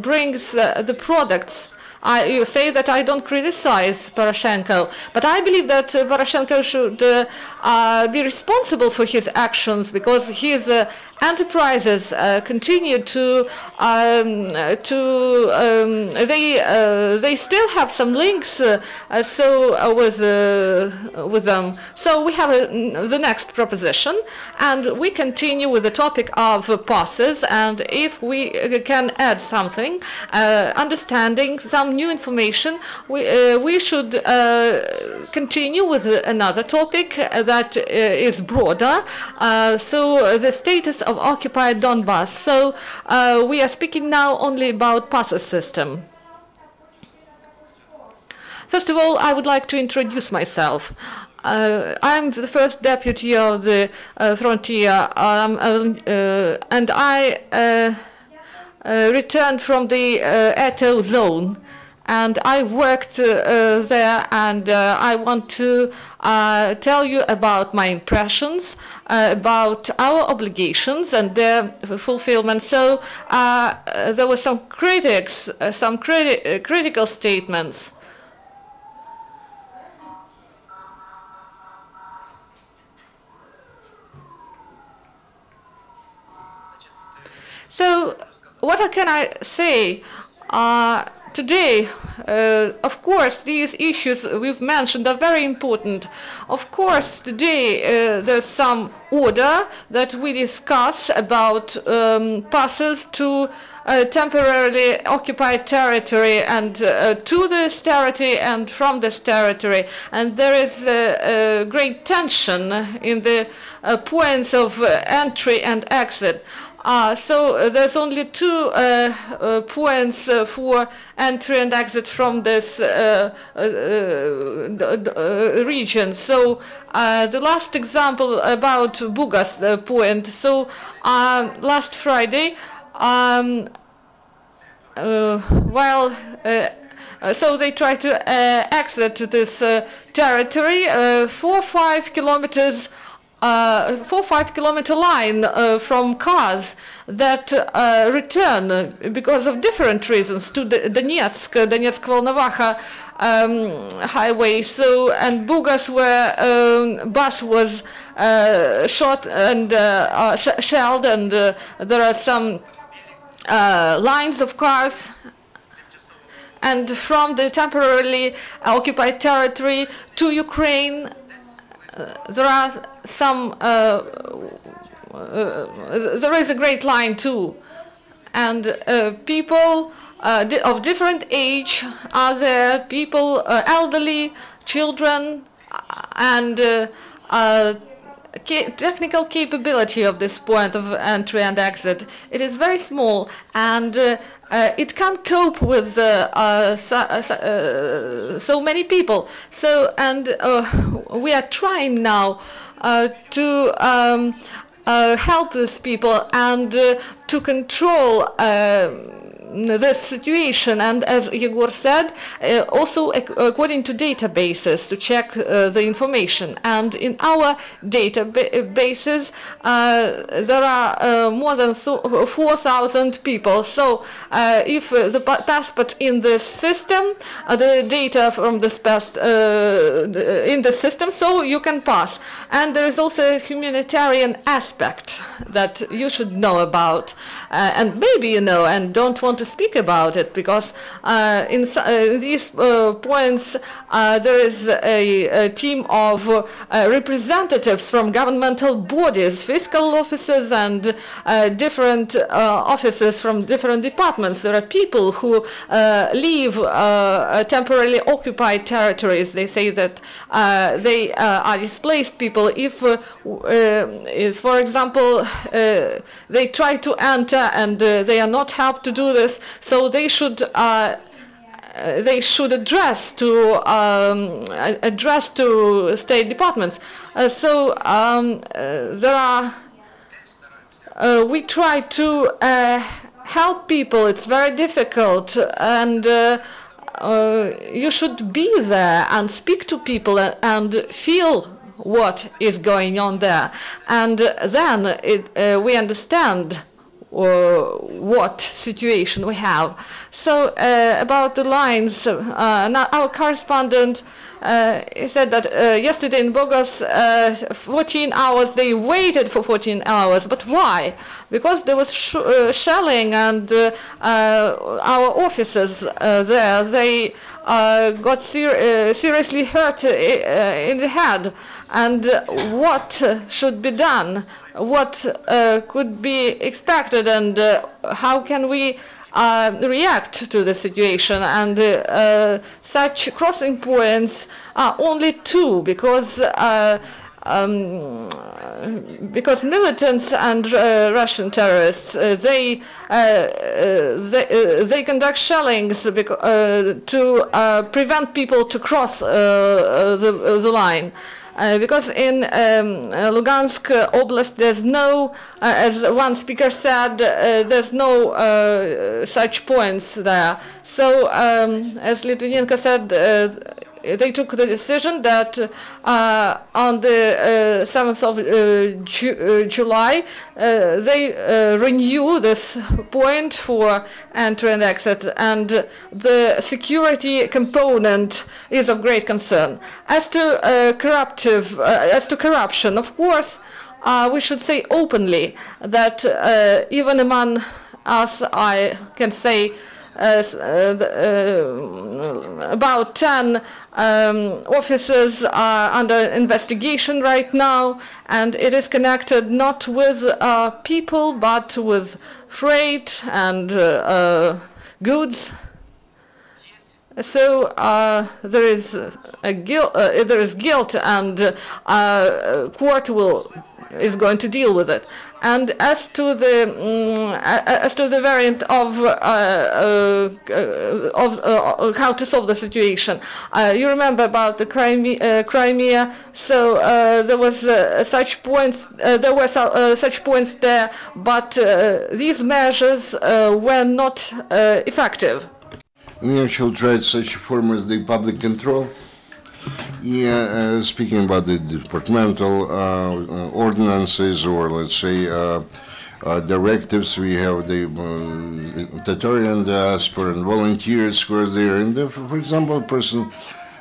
brings the products. I, you say that I don't criticize Poroshenko, but I believe that uh, Poroshenko should uh, uh, be responsible for his actions because his uh, enterprises uh, continue to um, to um, they uh, they still have some links uh, uh, so uh, with uh, with them. So we have the next proposition, and we continue with the topic of passes. And if we can add something, understanding some new information, we we should continue with another topic that is broader. So the status of occupied Donbass. So uh, we are speaking now only about passes system. First of all, I would like to introduce myself. Uh, I'm the first deputy of the uh, frontier, um, and I uh, returned from the uh, ATO zone. And I worked uh, there, and uh, I want to uh, tell you about my impressions, uh, about our obligations and their fulfillment. So uh, uh, there were some critics, some criti- critical statements. So, what can I say? Today, uh, of course, these issues we've mentioned are very important. Of course, today uh, there's some order that we discuss about um, passes to uh, temporarily occupied territory and uh, to this territory and from this territory. And there is a, a great tension in the uh, points of uh, entry and exit. Uh, so uh, there's only two uh, uh, points uh, for entry and exit from this uh, uh, region. So the last example about Bugas point. So um, last Friday, um, while uh, so they try to uh, exit this uh, territory, four or five kilometers uh, four five kilometer line uh, from cars that uh, return because of different reasons to the Donetsk, uh, Donetsk Volnovakha um, highway. So and Bugas where um, bus was uh, shot and uh, sh- shelled, and there are some lines of cars and from the temporarily occupied territory to Ukraine there are some uh, uh, there is a great line too. And uh, people uh, of different age are there people uh, elderly children uh, and uh, uh, technical capability of this point of entry and exit. It is very small and uh, uh, it can't cope with uh, so, uh, so- uh, many people. So and uh, we are trying now to um, help these people and to control this situation. And as Yegor said, uh, also ac- according to databases to check uh, the information. And in our databases, uh, there are uh, more than 4,000 people. So uh, if uh, the pa- passport in the system, the data from this past the- in the system, so you can pass. And there is also a humanitarian aspect that you should know about, and maybe you know and don't want to speak about it because uh, in, uh, these uh, points uh, there is a, a team of uh, representatives from governmental bodies, fiscal offices, and uh, different uh, offices from different departments. There are people who leave temporarily occupied territories. They say that they are displaced people if, is, for example, they try to enter and they are not helped to do this, so they should. Uh, uh, they should address to um, address to state departments. Uh, so um, uh, there are. Uh, we try to uh, help people. It's very difficult, and you should be there and speak to people and feel what is going on there, and then it, we understand what situation we have. So uh, about the lines, uh, our correspondent uh, said that yesterday in Bugas, uh, 14 hours, they waited for 14 hours. But why? Because there was sh- shelling and our officers there, they got ser- seriously hurt in the head. And what should be done? What uh, could be expected? And uh, how can we uh, react to the situation and uh, uh, such crossing points are only two because uh, um, because militants and uh, Russian terrorists uh, they, uh, uh, they uh, they conduct shellings to prevent people to cross the, the line. Uh, because in um, Lugansk Oblast there's no, uh, as one speaker said, there's no such points there. So, um, as Litvinenko said, they took the decision that uh, on the uh, 7th of uh, Ju- uh, July uh, they uh, renew this point for entry and exit, and the security component is of great concern. As to uh, corruptive, uh, as to corruption, of course, uh, we should say openly that uh, even among us, I can say about 10 um, officers are under investigation right now, and it is connected not with uh, people but with freight and uh, uh, goods. So uh, there is a guilt. Uh, there is guilt, and uh, court will is going to deal with it. And as to the a- as to the variant of uh, uh, of uh, how to solve the situation, uh, you remember about the Crimea. Uh, Crimea so uh, there was such points. There were so, such points there, but these measures were not effective. We actually tried such form as the public control. Yeah, uh, speaking about the departmental uh, uh, ordinances or let's say uh, uh, directives, we have the uh, Tatarian diaspora and volunteers who are there. And if, for example, a person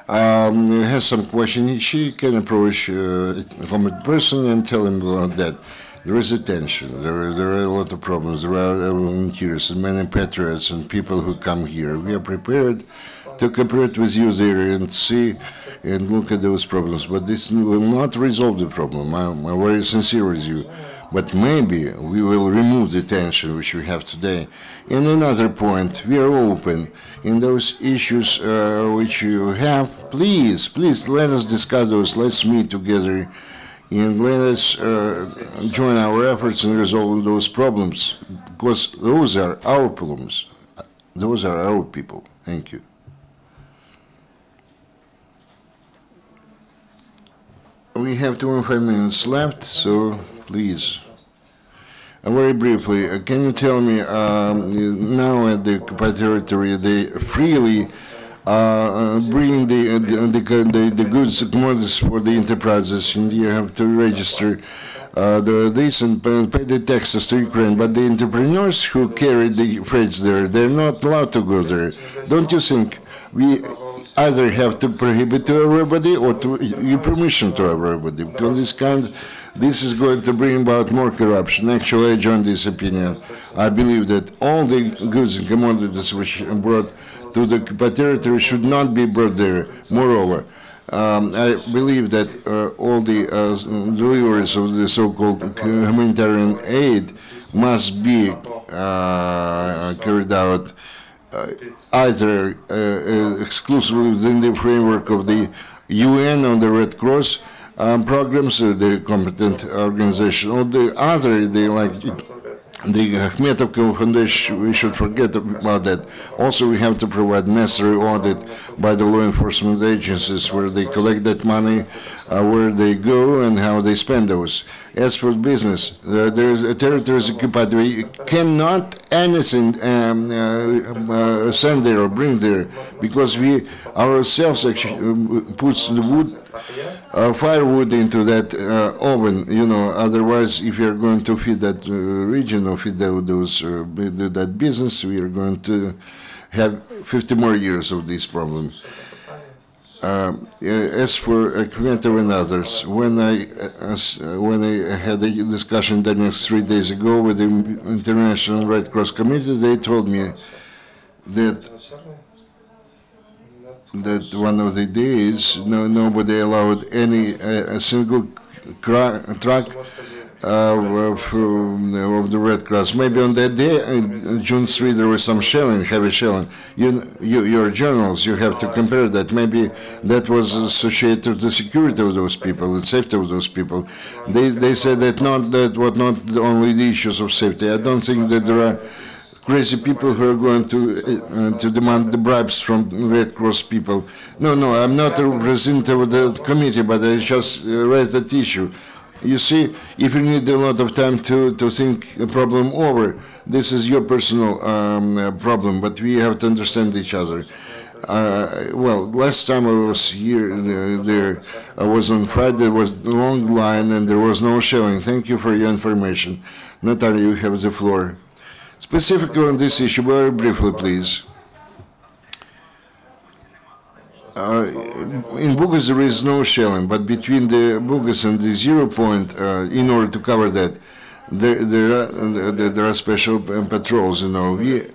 um, has some question, she can approach uh, a common person and tell him about that. There is a tension. There are, there are a lot of problems. There are volunteers and many patriots and people who come here. We are prepared to cooperate with you there and see and look at those problems. But this will not resolve the problem. I'm, I'm very sincere with you. But maybe we will remove the tension which we have today. And another point, we are open in those issues uh, which you have. Please, please let us discuss those. Let's meet together and let us uh, join our efforts in resolving those problems because those are our problems. Those are our people. Thank you. We have 25 minutes left, so please. Uh, very briefly, uh, can you tell me um, now at the occupied territory they freely uh, uh, bring the, uh, the, the the goods commodities for the enterprises, and you have to register uh, the this and pay pay the taxes to Ukraine. But the entrepreneurs who carry the freights there, they're not allowed to go there. Don't you think we either have to prohibit to everybody or to give permission to everybody? Because this kind, this is going to bring about more corruption. Actually, I join this opinion. I believe that all the goods and commodities which are brought to the territory should not be brought there. Moreover, um, I believe that uh, all the uh, deliveries of the so-called humanitarian aid must be uh, carried out either uh, uh, exclusively within the framework of the UN on the Red Cross um, programs, uh, the competent organization, or the other, the like the Akhmetovka Foundation, we should forget about that. Also, we have to provide necessary audit by the law enforcement agencies where they collect that money, uh, where they go, and how they spend those. As for business, uh, there is a territory is occupied. We cannot anything um, uh, uh, send there or bring there because we ourselves actually um, puts the wood uh, firewood into that uh, oven, you know, otherwise if you're going to feed that region or feed tho- those, that business, we are going to have 50 more years of these problems. Um, uh, as for Akhmetov and others, when I, uh, uh, when I had a discussion the next three days ago with the International Red Cross Committee, they told me that that one of the days no, nobody allowed any uh, a single truck uh, of the Red Cross. Maybe on that day, June 3, there was some shelling, heavy shelling. You, you, you're generals, you have to compare that. Maybe that was associated with the security of those people, the safety of those people. They, they said that not that was not only the issues of safety. I don't think that there are crazy people who are going to uh, to demand the bribes from Red Cross people. No, no, I'm not a representative of the committee, but I just uh, raised that issue. You see, if you need a lot of time to, to think a problem over, this is your personal um, uh, problem, but we have to understand each other. Uh, well, last time I was here, uh, there, I was on Friday, there was a long line and there was no shelling. Thank you for your information. Natalia, you have the floor. Specifically on this issue, very briefly, please. Uh, in Bugas there is no shelling, but between the Bugas and the zero point, uh, in order to cover that, there there are, there are special uh, patrols. You know, we,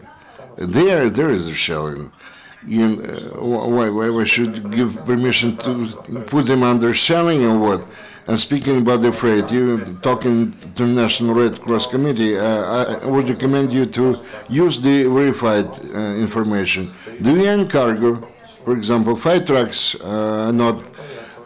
there there is a shelling. In, uh, why, why we should give permission to put them under shelling or what? And speaking about the freight, you talking to National Red Cross Committee, uh, I would recommend you to use the verified uh, information. The UN cargo, for example, five trucks uh, not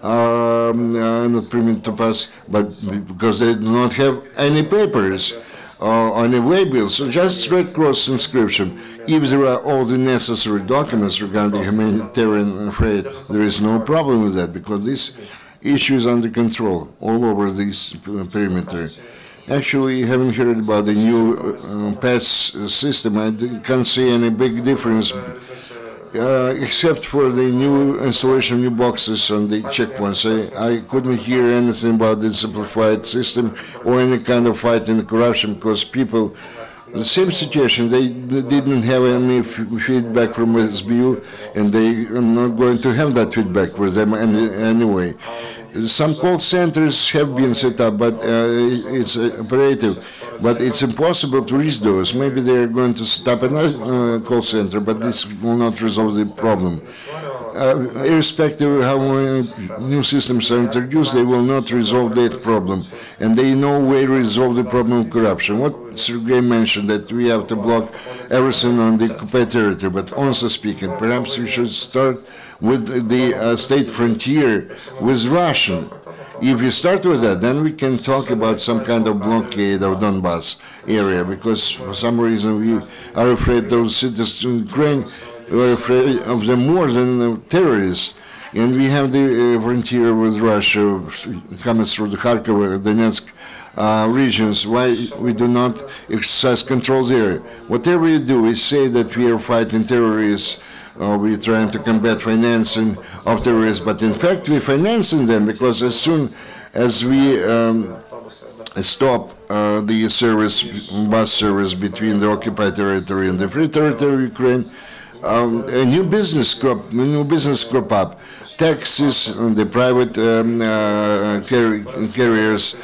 um, uh, not permitted to pass, but because they do not have any papers or any waybills, so just Red Cross inscription. If there are all the necessary documents regarding humanitarian freight, there is no problem with that because this issue is under control all over this perimeter. Actually, having heard about the new uh, pass system, I can't see any big difference uh, except for the new installation of new boxes on the checkpoints. I, I couldn't hear anything about the simplified system or any kind of fight in corruption because people, the same situation, they didn't have any feedback from SBU and they are not going to have that feedback with them any, anyway. Some call centers have been set up, but uh, it's uh, operative. But it's impossible to reach those. Maybe they're going to set up another uh, call center, but this will not resolve the problem. Uh, irrespective of how new systems are introduced, they will not resolve that problem. And they in no way resolve the problem of corruption. What Sergei mentioned, that we have to block everything on the territory, but honestly speaking, perhaps we should start with the uh, state frontier with Russia. If you start with that, then we can talk about some kind of blockade of Donbass area, because for some reason we are afraid those citizens in Ukraine are afraid of them more than uh, terrorists. And we have the uh, frontier with Russia coming through the Kharkov, Donetsk uh, regions, why we do not exercise control there. Whatever we do, we say that we are fighting terrorists, or we're trying to combat financing of terrorists, but in fact we're financing them because as soon as we um, stop uh, the service, bus service between the occupied territory and the free territory of Ukraine, um, a new business crop, new business crop up. Taxis and the private um, uh, car- carriers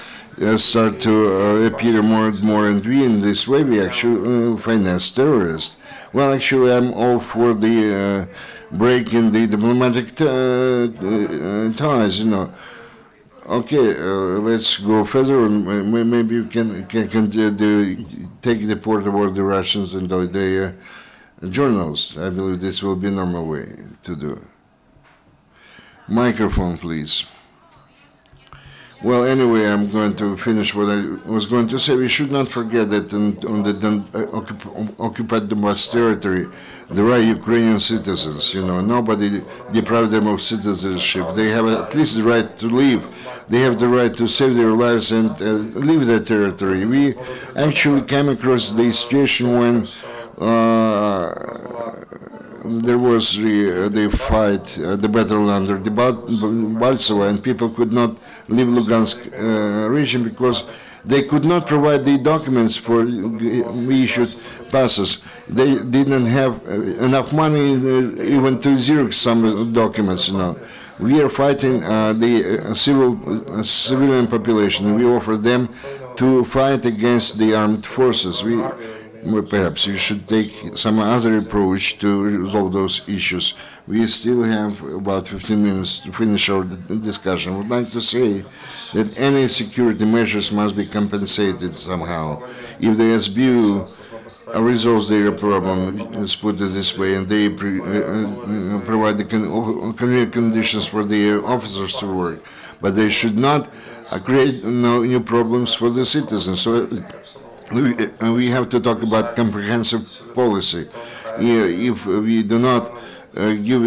uh, start to uh, appear more and more, and we, in this way, we actually uh, finance terrorists. Well, actually, I'm all for the uh, breaking the diplomatic uh, uh, ties, you know. Okay, uh, let's go further. and Maybe you can can, can do, take the report about the Russians and the, the journals. I believe this will be normal way to do. Microphone, please. Well, anyway, I'm going to finish what I was going to say. We should not forget that on, on the uh, occup- occupied Donbass territory, there are Ukrainian citizens. You know, nobody deprived them of citizenship. They have at least the right to live. They have the right to save their lives and uh, leave that territory. We actually came across the situation when uh, there was the, uh, the fight, uh, the battle under the Bal- Balsova, and people could not leave Lugansk uh, region because they could not provide the documents for issued passes. They didn't have uh, enough money uh, even to xerox some documents, you know. We are fighting uh, the uh, civil uh, civilian population. We offer them to fight against the armed forces. We perhaps we should take some other approach to resolve those issues. We still have about 15 minutes to finish our discussion. I would like to say that any security measures must be compensated somehow. If the SBU uh, resolves their problem, let's put it this way, and they pre- uh, uh, provide the con- convenient conditions for the officers to work, but they should not uh, create no new problems for the citizens. So we, we have to talk about comprehensive policy. If we do not uh, give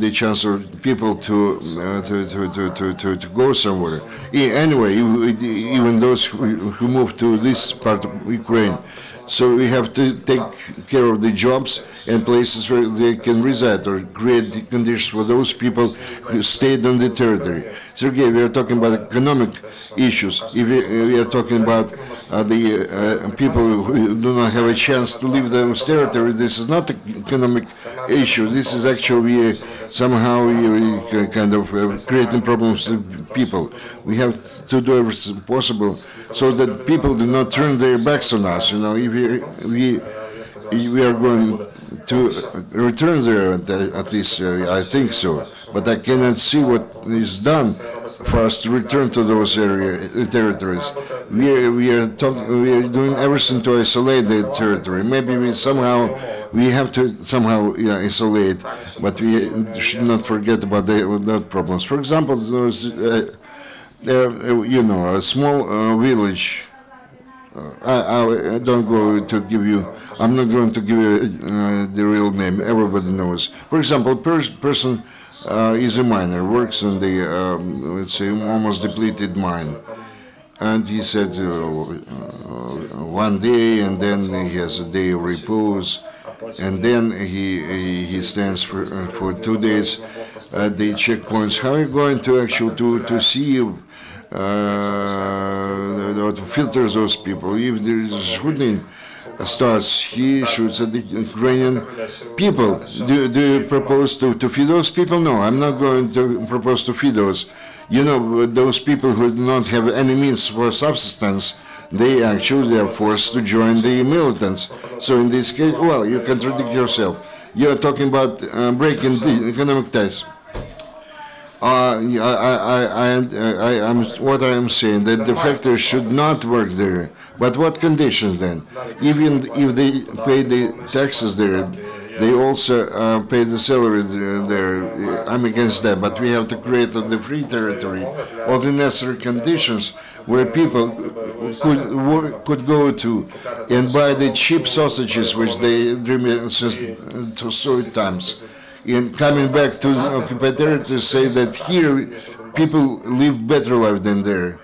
the chance for people to, uh, to, to, to, to, to, go somewhere. Anyway, even those who, who move to this part of Ukraine. So we have to take care of the jobs and places where they can reside or create conditions for those people who stayed on the territory. Sergey, we are talking about economic issues. If we, uh, are talking about uh, the uh, people who do not have a chance to leave those territory, this is not an economic issue. This is actually somehow we, we kind of creating problems to people. We have to do everything possible so that people do not turn their backs on us. You know, if we, we, we are going to return there at, least, uh, I think so. But I cannot see what is done for us to return to those area uh, territories. We are, we are talking, we are doing everything to isolate the territory. Maybe we somehow we have to somehow yeah, isolate, but we should not forget about the that problems. For example, there was, uh, uh, you know, a small uh, village. Uh, I, I don't go to give you. I'm not going to give you uh, the real name. Everybody knows. For example, pers- person uh, is a miner, works in the um, let's say almost depleted mine, and he said uh, uh, one day, and then he has a day of repose, and then he he, he stands for uh, for two days at the checkpoints. How are you going to actually to to see? Uh, to filter those people. If there is shooting starts, he shoots at the Ukrainian people. Do, do you propose to, to feed those people? No, I'm not going to propose to feed those. You know, those people who do not have any means for subsistence, they actually are forced to join the militants. So in this case, well, you contradict yourself. You're talking about uh, breaking the economic ties. Uh, I, I, I, I, I'm, what I am saying that the factories should not work there. But what conditions then? Even if they pay the taxes there, they also uh, pay the salary there. I'm against that, but we have to create the free territory all the necessary conditions where people could could go to and buy the cheap sausages which they dream since to Soviet times in coming back to occupied territories say that here people live better life than there.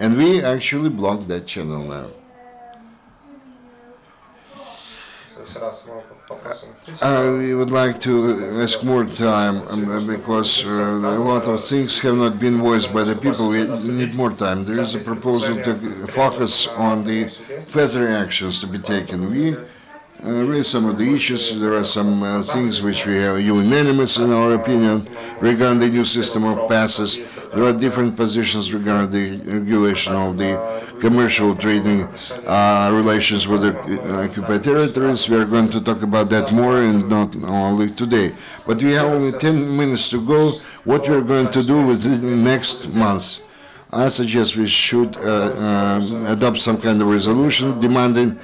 And we actually block that channel now. We would like to ask more time um, because uh, a lot of things have not been voiced by the people. We need more time. There is a proposal to focus on the further actions to be taken. We uh, some of the issues. There are some uh, things which we are unanimous in our opinion regarding the new system of passes. There are different positions regarding the regulation of the commercial trading uh, relations with the uh, occupied territories. We are going to talk about that more and not only today. But we have only 10 minutes to go. What we are going to do with the next month. I suggest we should uh, um, adopt some kind of resolution demanding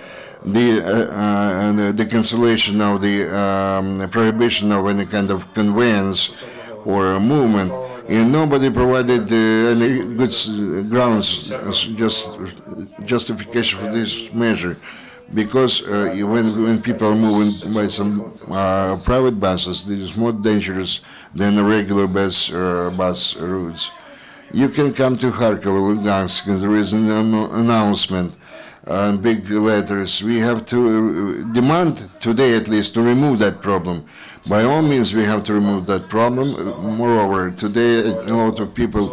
the, uh, uh, the cancellation of the um, prohibition of any kind of conveyance or movement. And nobody provided uh, any good grounds, uh, just justification for this measure. Because uh, when, when people are moving by some uh, private buses, it is more dangerous than the regular bus, uh, bus routes. You can come to Kharkov Lugansk, and there is an announcement in big letters. We have to uh, demand today at least to remove that problem. By all means, we have to remove that problem. Moreover, today a lot of people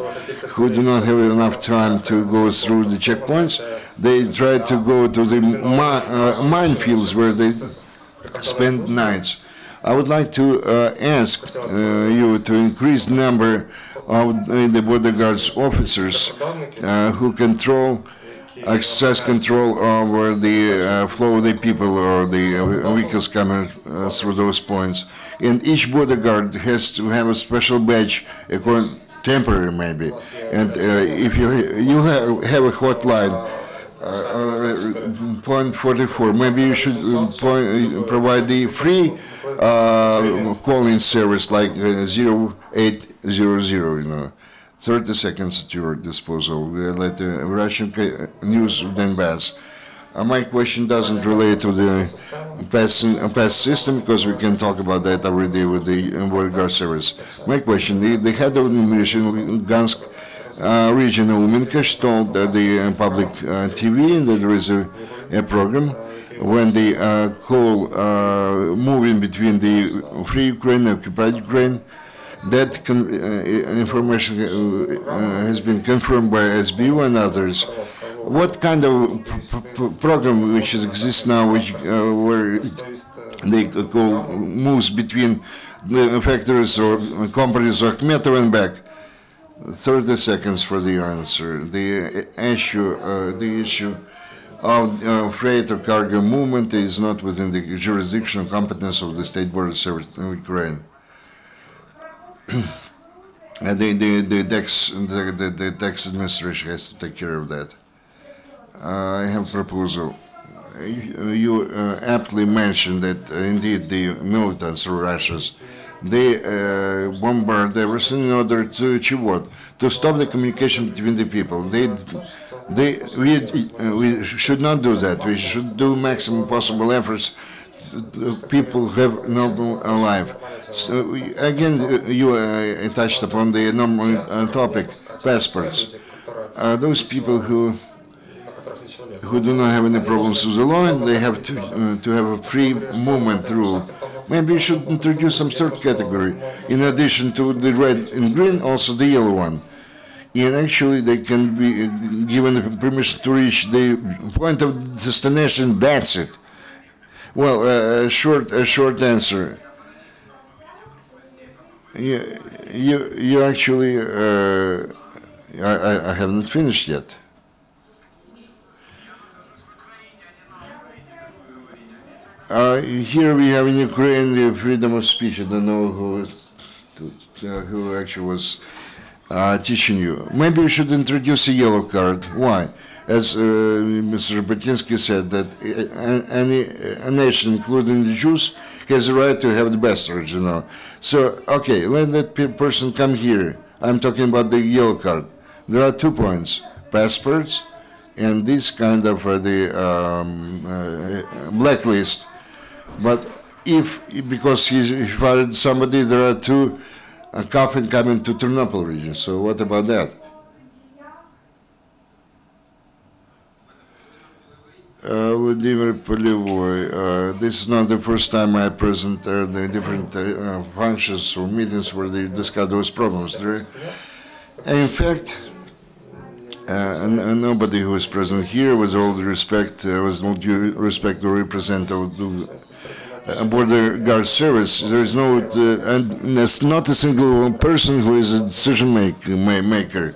who do not have enough time to go through the checkpoints, they try to go to the uh, minefields where they spend nights. I would like to uh, ask uh, you to increase the number of uh, the border guards officers uh, who control access control over the uh, flow of the people or the uh, vehicles coming uh, through those points. And each border guard has to have a special badge, according, temporary maybe. And uh, if you you have, have a hotline uh, uh, point 44. Maybe you should point, provide the free calling service like uh, 0800, you know. 30 seconds at your disposal. Let the Russian news then pass. Uh, my question doesn't relate to the past, past system because we can talk about that every day with the Border Guard service. My question, the, the head of the mission, Gansk uh, region, Uminkash, told uh, the public uh, TV that there is a, a program when the uh, call uh, moving between the free Ukraine occupied Ukraine that uh, information uh, uh, has been confirmed by SBU and others. What kind of program which exists now, which where they call moves between the factories or companies of Akhmetov and back? 30 seconds for the answer. The issue, uh, the issue of uh, freight or cargo movement is not within the jurisdiction competence of the State Border Service in Ukraine. And the, the, the tax, the, the, the tax administration has to take care of that. Uh, I have a proposal. Uh, You uh, aptly mentioned that uh, indeed the militants of Russia's, they uh, bombard everything in order to achieve what? To stop the communication between the people. They, they, we, uh, we should not do that. We should do maximum possible efforts people have normal life. So, again, you uh, touched upon the normal uh, topic, passports. Uh, those people who who do not have any problems with the law and they have to, uh, to have a free movement rule. Maybe you should introduce some third category, in addition to the red and green, also the yellow one. And actually they can be uh, given permission to reach the point of destination, that's it. Well, a uh, short, a short answer. You, you, you actually, uh, I, I- haven't finished yet. Uh, here we have in Ukraine the freedom of speech. I don't know who, uh, who actually was uh, teaching you. Maybe we should introduce a yellow card. Why? As uh, Mr. Zhabotinsky said, that uh, any a nation, including the Jews, has a right to have the bastards, you know. So, okay, let that pe- person come here. I'm talking about the yellow card. There are two points: passports and this kind of uh, the um, uh, blacklist. But if, because he's, he fired somebody, there are two uh, coffin coming to Ternopil region. So what about that? Uh, Vladimir Polevoi, uh, this is not the first time I present uh, the different uh, functions or meetings where they discuss those problems. There, in fact, uh, nobody who is present here, with all the respect, uh, with all due respect to represent of uh, border guard service, there is no, and there's not a single person who is a decision make, ma- maker.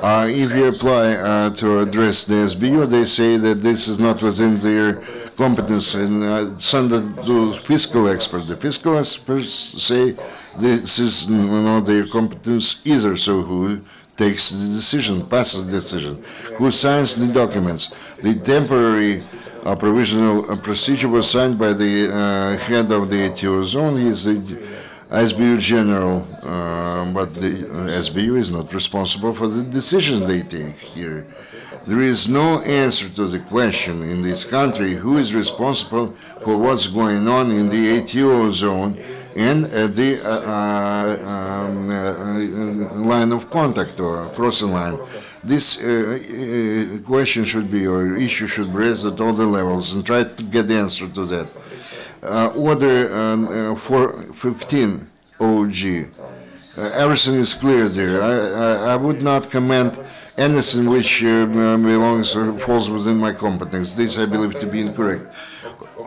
Uh, if you apply uh, to address the SBU, they say that this is not within their competence and uh, send it to fiscal experts. The fiscal experts say this is not their competence either, so who takes the decision, passes the decision, who signs the documents. The temporary uh, provisional procedure was signed by the uh, head of the ATO zone. He is the SBU general, uh, but the uh, SBU is not responsible for the decisions they take here. There is no answer to the question in this country who is responsible for what's going on in the ATO zone and at the uh, uh, um, uh, uh, line of contact or crossing line. This uh, uh, question should be, or issue should be raised at all the levels and try to get the answer to that. Uh, order um, uh, 415 OG. Uh, everything is clear there. I, I, I would not comment anything which uh, belongs or falls within my competence. This I believe to be incorrect.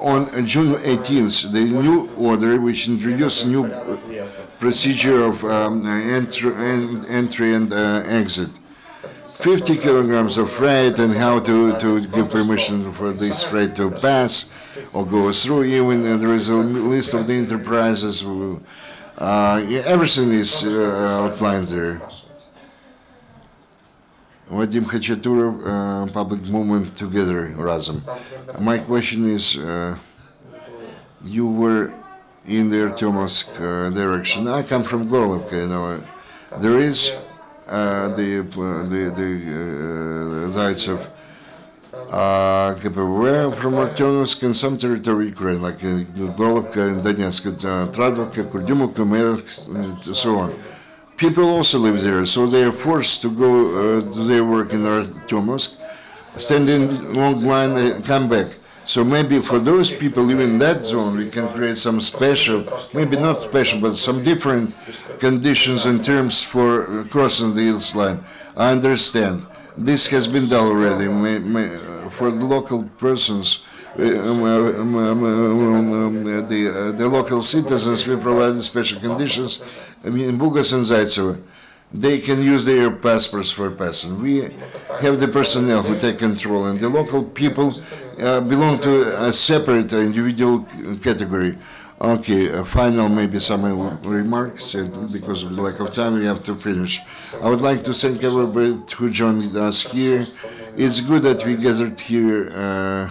On June 18th, the new order which introduced new procedure of um, entry, en- entry and uh, exit. 50 kilograms of freight and how to, to give permission for this freight to pass or go through. Even uh, there is a list of the enterprises. Uh, yeah, everything is uh, outlined there. Vadim Khachaturov, uh, Public Movement Together, Razum. My question is, uh, you were in the Artyomovsk uh, direction. I come from Gorlovka, you know. There is the the the uh, Zaitsev uh, from Artyomovsk and some territory Ukraine, like uh, Gorlovka and Donetsk, uh, Tradovka, Kurdyumovka, Mersk, and so on. People also live there, so they are forced to go uh, their work in Artyomovsk, stand in long line, uh, come back. So maybe for those people living in that zone, we can create some special, maybe not special, but some different conditions and terms for uh, crossing the hills line. I understand. This has been done already. Uh, for the local persons, uh, um, um, um, the, uh, the local citizens, we provide special conditions. I mean, in Bugas and Zaitsevo, they can use their passports for passing. We have the personnel who take control, and the local people uh, belong to a separate individual category. Okay, uh, final maybe some remarks, and because of the lack of time, we have to finish. I would like to thank everybody who joined us here. It's good that we gathered here. Uh,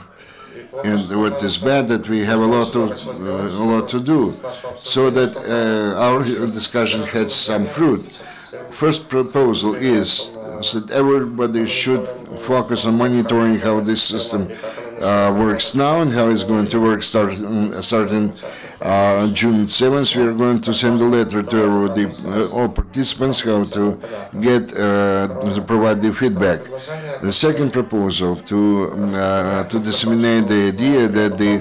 and what is bad that we have a lot of uh, a lot to do, so that uh, our discussion has some fruit. First proposal is that everybody should focus on monitoring how this system uh, works now and how it's going to work starting starting uh, June 7th. We are going to send a letter to uh, all participants how to get uh, to provide the feedback. The second proposal to um, uh, to disseminate the idea that the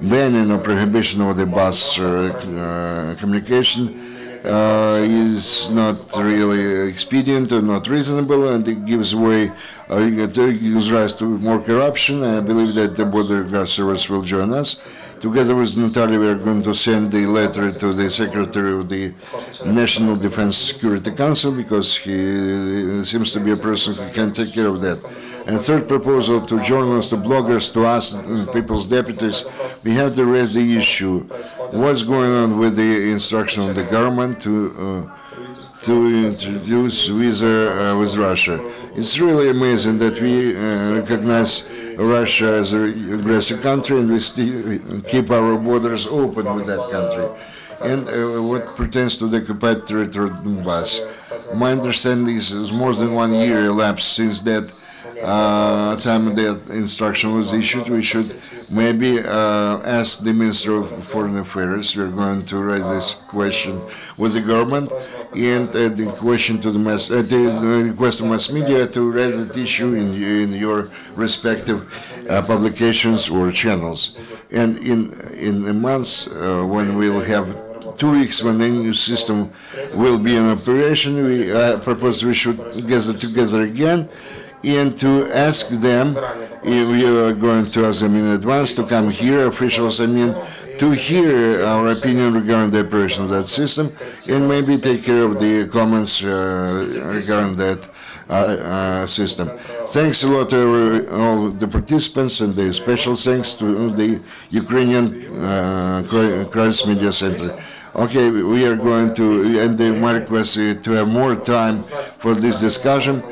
banning or prohibition of the bus uh, communication uh, is not really expedient or not reasonable, and it gives way, uh, it gives rise to more corruption. I believe that the border guard service will join us. Together with Natalia, we are going to send a letter to the Secretary of the National Defense Security Council because he seems to be a person who can take care of that. And third proposal to journalists, to bloggers, to us, people's deputies, we have to raise the issue. What's going on with the instruction of the government to uh, to introduce visa uh, with Russia? It's really amazing that we uh, recognize Russia as an aggressive country and we still keep our borders open with that country. And uh, what pertains to the occupied territory of Donbass, my understanding is, is more than one year elapsed since that uh, time that instruction was issued. We should maybe uh, ask the Minister of Foreign Affairs. We're going to raise this question with the government and uh, the question to the mass, uh, the, the request to mass media to raise that issue in, in your respective uh, publications or channels. And in in the months when we'll have two weeks when the new system will be in operation, we uh, propose we should gather together again and to ask them, if we are going to ask them in advance to come here, officials, I mean, to hear our opinion regarding the operation of that system and maybe take care of the comments uh, regarding that uh, uh, system. Thanks a lot to all the participants and the special thanks to the Ukrainian Crisis Media Center. Okay, we are going to, end my request to have more time for this discussion.